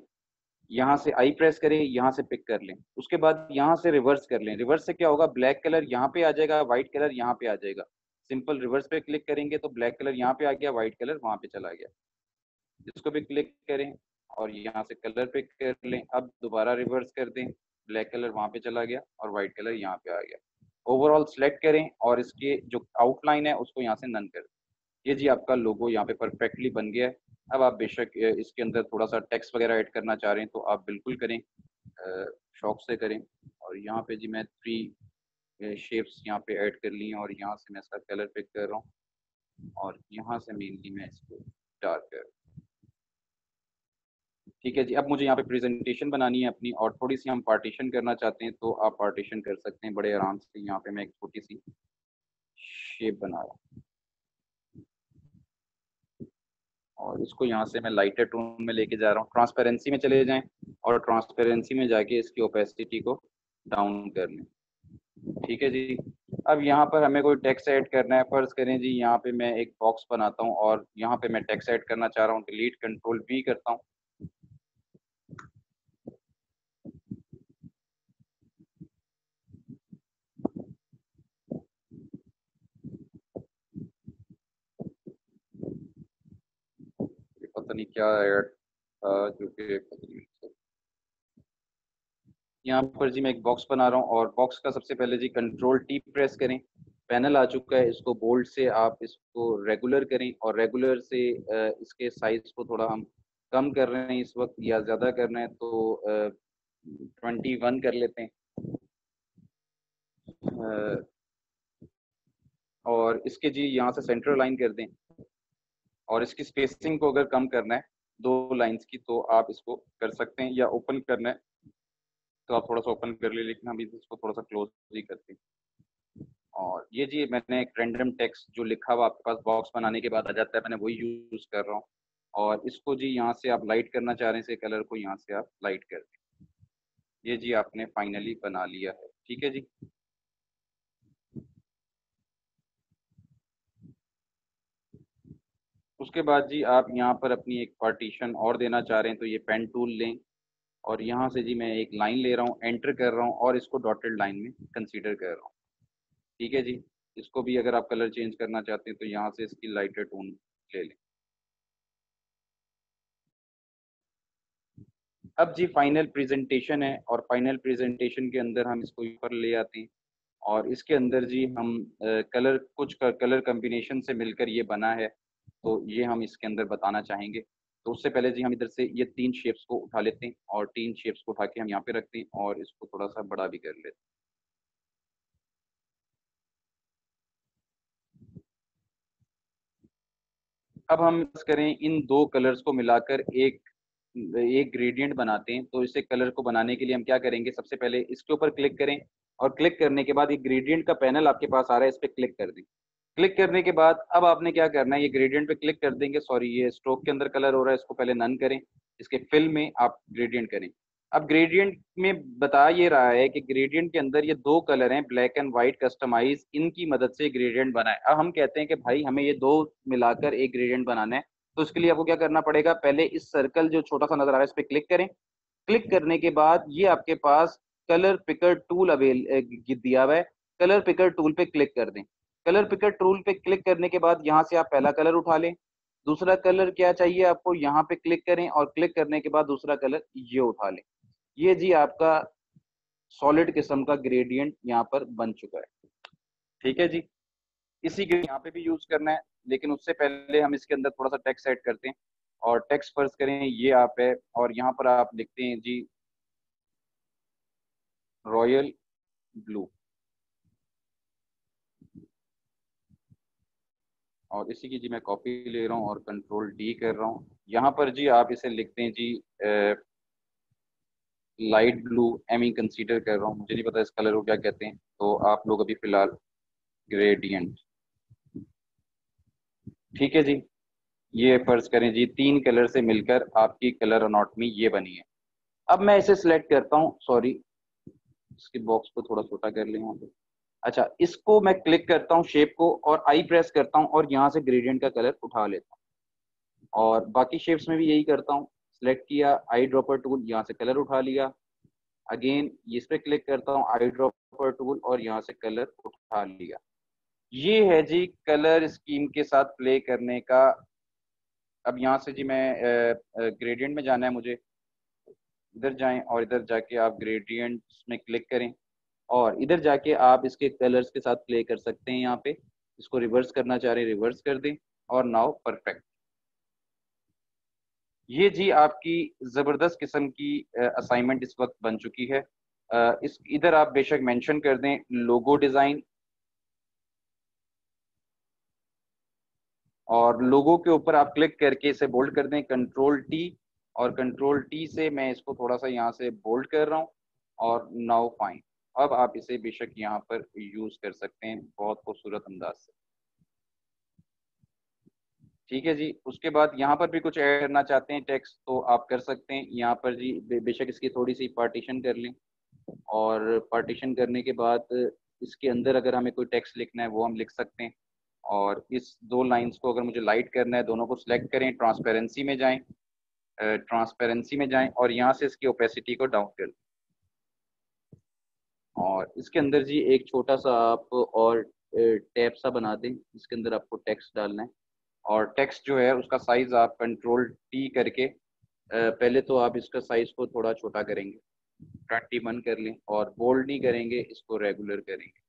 यहाँ से आई प्रेस करें, यहाँ से पिक कर लें। उसके बाद यहाँ से रिवर्स कर लें। रिवर्स से क्या होगा? ब्लैक कलर यहाँ पे आ जाएगा व्हाइट कलर यहाँ पे आ जाएगा। सिंपल रिवर्स पे क्लिक करेंगे तो ब्लैक कलर यहाँ पे आ गया व्हाइट कलर वहाँ पे चला गया। इसको भी क्लिक करें और यहाँ से कलर पे कर लें। अब दोबारा रिवर्स कर दें। ब्लैक कलर वहाँ पे चला गया और व्हाइट कलर यहाँ पे आ गया। ओवरऑल सेलेक्ट करें और इसके जो आउटलाइन है उसको यहाँ से नन कर दें। ये जी आपका लोगो यहाँ पे परफेक्टली बन गया है। अब आप बेशक इसके अंदर थोड़ा सा टेक्स्ट वगैरह ऐड करना चाह रहे हैं तो आप बिल्कुल करें। शौक से करें। और यहाँ पे जी मैं थ्री शेप्स यहाँ पे ऐड कर ली और यहाँ से मैं इसका कलर पिक कर रहा हूँ और यहाँ से मेनली मैं इसको डार्क कर ठीक है जी, अब मुझे यहाँ पे प्रेजेंटेशन बनानी है अपनी और थोड़ी सी हम पार्टीशन करना चाहते हैं तो आप पार्टीशन कर सकते हैं, बड़े आराम से यहाँ पे मैं एक छोटी सी शेप बना रहा हूँ। और इसको यहाँ से मैं लाइटर टोन में लेके जा रहा हूँ। ट्रांसपेरेंसी में चले जाएँ और ट्रांसपेरेंसी में जाके इसकी ओपेसिटी को डाउन कर लें। ठीक है जी? अब यहाँ पर हमें कोई टैक्स ऐड करना है। फ़र्ज़ करें जी, यहाँ पे मैं एक बॉक्स बनाता हूँ और यहाँ पे मैं टैक्स ऐड करना चाह रहा हूँ डिलीट कंट्रोल भी करता हूँ। पता नहीं क्या ऐड था जो कि यहाँ पर जी मैं एक बॉक्स बना रहा हूँ और बॉक्स का सबसे पहले जी कंट्रोल टी प्रेस करें। पैनल आ चुका है, इसको बोल्ड से आप इसको रेगुलर करें और रेगुलर से इसके साइज़ को थोड़ा हम कम कर रहे हैं इस वक्त या ज़्यादा कर रहे हैं तो ट्वेंटी वन कर लेते हैं। और इसके जी यहाँ से सेंट्रल लाइन कर दें। और इसकी स्पेसिंग को अगर कम करना है, दो लाइंस की तो आप इसको कर सकते हैं या ओपन करना है तो आप थोड़ा सा ओपन कर लीजिए लेकिन हम इसको थोड़ा सा क्लोज ही करते। हैं और ये जी, मैंने एक रेंडम टेक्स्ट जो लिखा हुआ आपके पास बॉक्स बनाने के बाद आ जाता है, मैंने वही यूज़ कर रहा हूँ। और इसको जी, यहाँ से आप लाइट करना चाह रहे हैं कलर को यहाँ से आप लाइट कर दें। ये जी, आपने फाइनली बना लिया है। ठीक है जी? उसके बाद जी आप यहाँ पर अपनी एक पार्टीशन और देना चाह रहे हैं तो ये पेन टूल लें। और यहाँ से जी मैं एक लाइन ले रहा हूँ एंटर कर रहा हूँ और इसको डॉटेड लाइन में कंसीडर कर रहा हूँ। ठीक है जी? इसको भी अगर आप कलर चेंज करना चाहते हैं तो यहाँ से इसकी लाइटर टोन ले लें। अब जी फाइनल प्रेजेंटेशन है और फाइनल प्रेजेंटेशन के अंदर हम इसको ऊपर ले आते हैं। और इसके अंदर जी हम कलर कुछ कलर कम्बिनेशन से मिलकर ये बना है। तो ये हम इसके अंदर बताना चाहेंगे। तो उससे पहले जी हम इधर से ये तीन शेप्स को उठा लेते हैं और तीन शेप्स को उठा के हम यहाँ पे रखते हैं और इसको थोड़ा सा बड़ा भी कर लेते हैं। अब हम करें इन दो कलर्स को मिलाकर एक एक ग्रेडियंट बनाते हैं। तो इसे कलर को बनाने के लिए हम क्या करेंगे? सबसे पहले इसके ऊपर क्लिक करें और क्लिक करने के बाद ये ग्रेडियंट का पैनल आपके पास आ रहा है, इस पर क्लिक कर दें। क्लिक करने के बाद अब आपने क्या करना है? ये ग्रेडियंट पे क्लिक कर देंगे। सॉरी ये स्ट्रोक के अंदर कलर हो रहा है, इसको पहले नन करें। इसके फिल में आप ग्रेडियंट करें। अब ग्रेडियंट में बता ये रहा है कि ग्रेडियंट के अंदर ये दो कलर हैं ब्लैक एंड व्हाइट कस्टमाइज इनकी मदद से ग्रेडियंट बनाए अब हम कहते हैं कि भाई, हमें ये दो मिलाकर एक ग्रेडियंट बनाना है। तो उसके लिए आपको क्या करना पड़ेगा? पहले इस सर्कल जो छोटा सा नज़र आ रहा है, इस पर क्लिक करें। क्लिक करने के बाद ये आपके पास कलर पिकर टूल अवेल दिया हुआ है। कलर पिकर टूल पे क्लिक कर दें। कलर पिकर टूल पे क्लिक करने के बाद यहाँ से आप पहला कलर उठा लें। दूसरा कलर क्या चाहिए आपको? यहाँ पे क्लिक करें और क्लिक करने के बाद दूसरा कलर ये उठा लें। ये जी आपका सॉलिड किस्म का ग्रेडियंट यहाँ पर बन चुका है। ठीक है जी? इसी के यहाँ पे भी यूज़ करना है, लेकिन उससे पहले हम इसके अंदर थोड़ा सा टेक्स्ट ऐड करते हैं और टेक्स्ट फ़र्ज़ करें, ये आप है और यहाँ पर आप लिखते हैं जी, रॉयल ब्लू। और इसी की जी मैं कॉपी ले रहा हूँ और कंट्रोल डी कर रहा हूँ। यहाँ पर जी आप इसे लिखते हैं जी light blue M E consider कर रहा हूँ। मुझे नहीं पता इस कलर को क्या कहते हैं। तो आप लोग अभी फ़िलहाल ग्रेडियंट ठीक है जी। ये फ़र्ज़ करें जी, तीन कलर से मिलकर आपकी कलर अनोटमी ये बनी है। अब मैं इसे सिलेक्ट करता हूँ। सॉरी इसके बॉक्स को थोड़ा छोटा कर लें यहाँ पे। अच्छा इसको मैं क्लिक करता हूँ शेप को और आई प्रेस करता हूँ और यहाँ से ग्रेडियंट का कलर उठा लेता हूँ। और बाकी शेप्स में भी यही करता हूँ। सिलेक्ट किया आई ड्रॉपर टूल यहाँ से कलर उठा लिया। अगेन इस पर क्लिक करता हूँ आई ड्रॉपर टूल और यहाँ से कलर उठा लिया। ये है जी कलर स्कीम के साथ प्ले करने का। अब यहाँ से जी मैं ग्रेडियंट में जाना है मुझे। इधर जाएँ और इधर जाके आप ग्रेडियंट में क्लिक करें। और इधर जाके आप इसके कलर्स के साथ प्ले कर सकते हैं यहाँ पे। इसको रिवर्स करना चाह रहे हैं रिवर्स कर दें। और नाउ परफेक्ट ये जी आपकी ज़बरदस्त किस्म की असाइनमेंट इस वक्त बन चुकी है। इस, इधर आप बेशक मेंशन कर दें लोगो डिज़ाइन और लोगो के ऊपर आप क्लिक करके इसे बोल्ड कर दें। कंट्रोल टी और कंट्रोल टी से मैं इसको थोड़ा सा यहाँ से बोल्ड कर रहा हूँ। और नाउ फाइन अब आप इसे बेशक यहाँ पर यूज़ कर सकते हैं बहुत खूबसूरत अंदाज से। ठीक है जी, उसके बाद यहाँ पर भी कुछ ऐड करना चाहते हैं टेक्स्ट तो आप कर सकते हैं। यहाँ पर जी बेशक इसकी थोड़ी सी पार्टीशन कर लें। और पार्टीशन करने के बाद इसके अंदर अगर हमें कोई टेक्स्ट लिखना है, वो हम लिख सकते हैं। और इस दो लाइंस को अगर मुझे लाइट करना है, दोनों को सिलेक्ट करें ट्रांसपेरेंसी में जाएँ ट्रांसपेरेंसी में जाएँ, और यहाँ से इसकी ओपेसिटी को डाउन कर और इसके अंदर जी एक छोटा सा आप और टैप सा बना दें इसके अंदर आपको टेक्स्ट डालना है। और टेक्स्ट जो है, उसका साइज़ आप कंट्रोल टी करके पहले तो आप इसका साइज़ को थोड़ा छोटा करेंगे। ट्वेंटी वन कर लें और बोल्ड नहीं करेंगे, इसको रेगुलर करेंगे।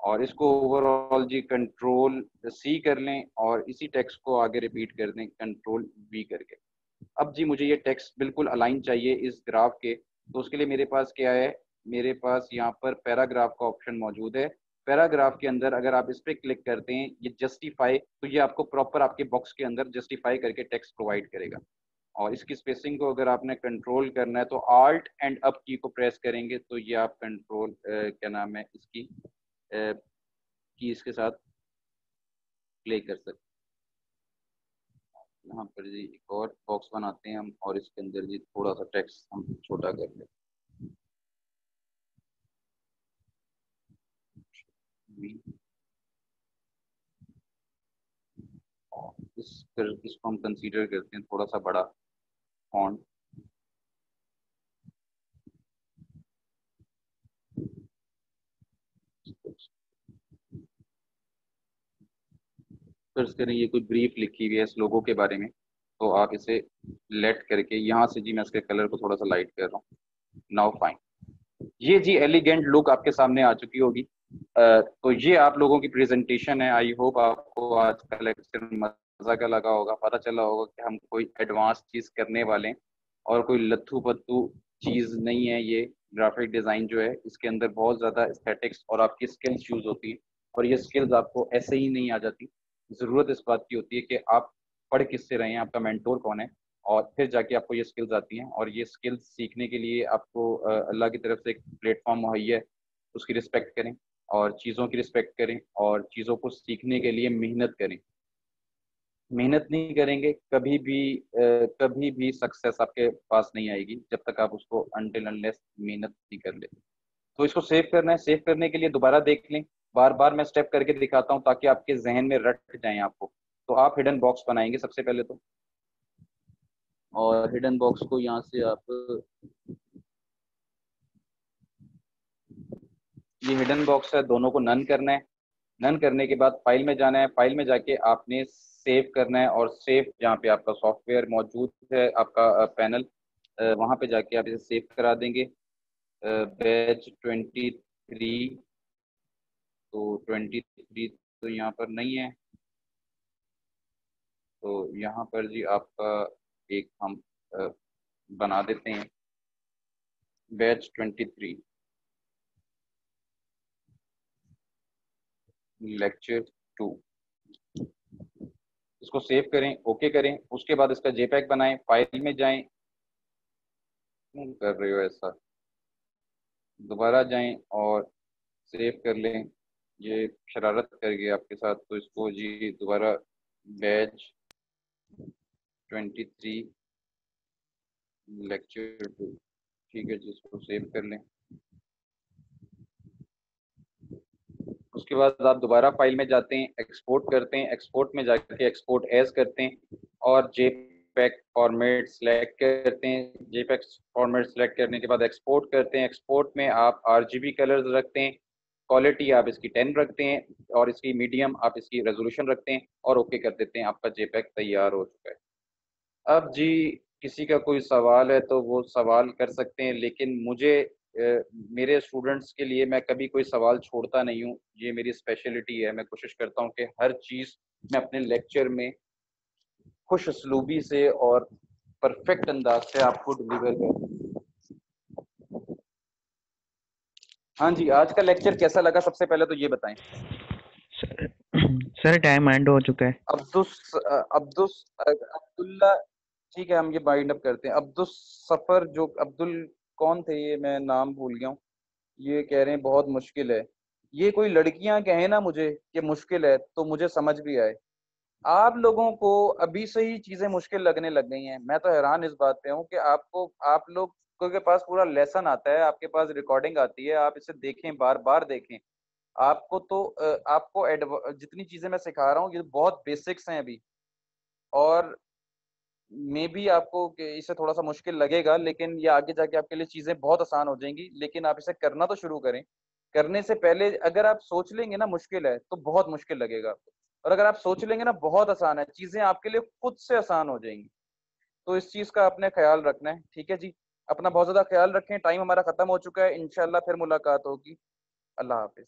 और इसको ओवरऑल जी कंट्रोल सी कर लें और इसी टेक्स्ट को आगे रिपीट कर दें कंट्रोल वी करके। अब जी मुझे ये टेक्स्ट बिल्कुल अलाइन चाहिए इस ग्राफ के। तो उसके लिए मेरे पास क्या है? मेरे पास यहाँ पर पैराग्राफ का ऑप्शन मौजूद है। पैराग्राफ के अंदर अगर आप इस पर क्लिक करते हैं, ये जस्टिफाई तो ये आपको प्रॉपर आपके बॉक्स के अंदर जस्टिफाई करके टेक्स्ट प्रोवाइड करेगा। और इसकी स्पेसिंग को अगर आपने कंट्रोल करना है तो आल्ट एंड अप की को प्रेस करेंगे तो ये आप कंट्रोल क्या नाम है इसकी की इसके साथ प्ले कर सकते यहाँ पर जी एक और बॉक्स बनाते हैं हम, और इसके अंदर जी थोड़ा सा टेक्स्ट हम छोटा कर लेते हैं इस फिर इसको हम कंसीडर करते हैं थोड़ा सा बड़ा फॉन्ट फ़र्ज़ करें ये कोई ब्रीफ लिखी हुई है इस लोगों के बारे में तो आप इसे लेट करके यहाँ से जी मैं इसके कलर को थोड़ा सा लाइट कर रहा हूँ. नाउ फाइन ये जी एलिगेंट लुक आपके सामने आ चुकी होगी. तो ये आप लोगों की प्रेजेंटेशन है। आई होप आपको आज का लेक्चर मज़ा का लगा होगा, पता चला होगा कि हम कोई एडवांस चीज़ करने वाले हैं और कोई लत्थू पत्थू चीज़ नहीं है ये। ग्राफिक डिज़ाइन जो है, इसके अंदर बहुत ज़्यादा एस्थेटिक्स और आपकी स्किल्स यूज़ होती है और ये स्किल्स आपको ऐसे ही नहीं आ जाती। ज़रूरत इस बात की होती है कि आप पढ़ किससे रहे हैं, आपका मेंटोर कौन है और फिर जाके आपको ये स्किल्स आती हैं और ये स्किल्स सीखने के लिए आपको अल्लाह की तरफ़ से एक प्लेटफॉर्म मुहैया है, उसकी रिस्पेक्ट करें। और चीज़ों की रिस्पेक्ट करें और चीज़ों को सीखने के लिए मेहनत करें। मेहनत नहीं करेंगे, कभी भी कभी भी सक्सेस आपके पास नहीं आएगी जब तक आप उसको अनटिल अनलेस मेहनत नहीं कर लेते तो इसको सेव करना है। सेव करने के लिए दोबारा देख लें। बार बार मैं स्टेप करके दिखाता हूँ ताकि आपके जहन में रट जाए आपको। तो आप हिडन बॉक्स बनाएँगे सबसे पहले तो। और हिडन बॉक्स को यहाँ से आप ये हिडन बॉक्स है, दोनों को नन करना है। नन करने के बाद फ़ाइल में जाना है। फ़ाइल में जाके आपने सेव करना है और सेव जहाँ पे आपका सॉफ्टवेयर मौजूद है, आपका पैनल वहाँ पे जाके आप इसे सेव करा देंगे। बैच ट्वेंटी थ्री तो ट्वेंटी थ्री तो यहाँ पर नहीं है। तो यहाँ पर जी आपका एक हम बना देते हैं। Batch twenty three lecture two इसको सेव करें ओके करें, उसके बाद इसका जेपैक बनाएँ फ़ाइल में जाएँ। क्यों कर रहे हो ऐसा? दोबारा जाएँ और सेव कर लें। ये शरारत कर गया आपके साथ तो इसको जी दोबारा batch twenty three lecture two ठीक है जी, इसको सेव कर लें। उसके बाद आप दोबारा फ़ाइल में जाते हैं एक्सपोर्ट करते हैं एक्सपोर्ट में जाके एक्सपोर्ट एज करते हैं और जे पैक फॉर्मेट सेलेक्ट करते हैं। जे पैक फॉर्मेट सेलेक्ट करने के बाद एक्सपोर्ट करते हैं। एक्सपोर्ट में आप आर जी बी कलर्स रखते हैं क्वालिटी आप इसकी टेन रखते हैं और इसकी मीडियम आप इसकी रेजोल्यूशन रखते हैं और ओके कर देते हैं। आपका जे पैक तैयार हो चुका है। अब जी, किसी का कोई सवाल है तो वो सवाल कर सकते हैं, लेकिन मुझे मेरे स्टूडेंट्स के लिए मैं कभी कोई सवाल छोड़ता नहीं हूँ। ये मेरी स्पेशलिटी है। मैं कोशिश करता हूँ कि हर चीज़ मैं अपने लेक्चर में खुश असलूबी से और परफेक्ट अंदाज से आपको डिलीवर कर हाँ जी आज का लेक्चर कैसा लगा? सबसे पहले तो ये बताएँ। सर टाइम एंड हो चुका है। अब्दुस अब्दुस अब्दुल्ला ठीक है हम ये बाइंड अप करते हैं। अब्दुस सफ़र जो अब्दुल कौन थे ये? मैं नाम भूल गया हूँ। ये कह रहे हैं, बहुत मुश्किल है। ये कोई लड़कियाँ कहें ना मुझे कि मुश्किल है तो मुझे समझ भी आए। आप लोगों को अभी से ही चीज़ें मुश्किल लगने लग गई हैं। मैं तो हैरान इस बात पे हूँ कि आपको, आप लोग के पास पूरा लेसन आता है, आपके पास रिकॉर्डिंग आती है, आप इसे देखें बार बार देखें। आपको तो आपको जितनी चीज़ें मैं सिखा रहा हूँ, ये बहुत बेसिक्स हैं अभी। और मे भी आपको इसे थोड़ा सा मुश्किल लगेगा, लेकिन ये आगे जाके आपके लिए चीज़ें बहुत आसान हो जाएँगी। लेकिन आप इसे करना तो शुरू करें। करने से पहले अगर आप सोच लेंगे ना मुश्किल है तो बहुत मुश्किल लगेगा आपको। और अगर आप सोच लेंगे ना बहुत आसान है, चीज़ें आपके लिए खुद से आसान हो जाएँगी। तो इस चीज़ का आपने ख्याल रखना है, ठीक है जी? अपना बहुत ज़्यादा ख्याल रखें, टाइम हमारा खत्म हो चुका है। इनशाला फिर मुलाकात होगी। अल्लाह हाफिज।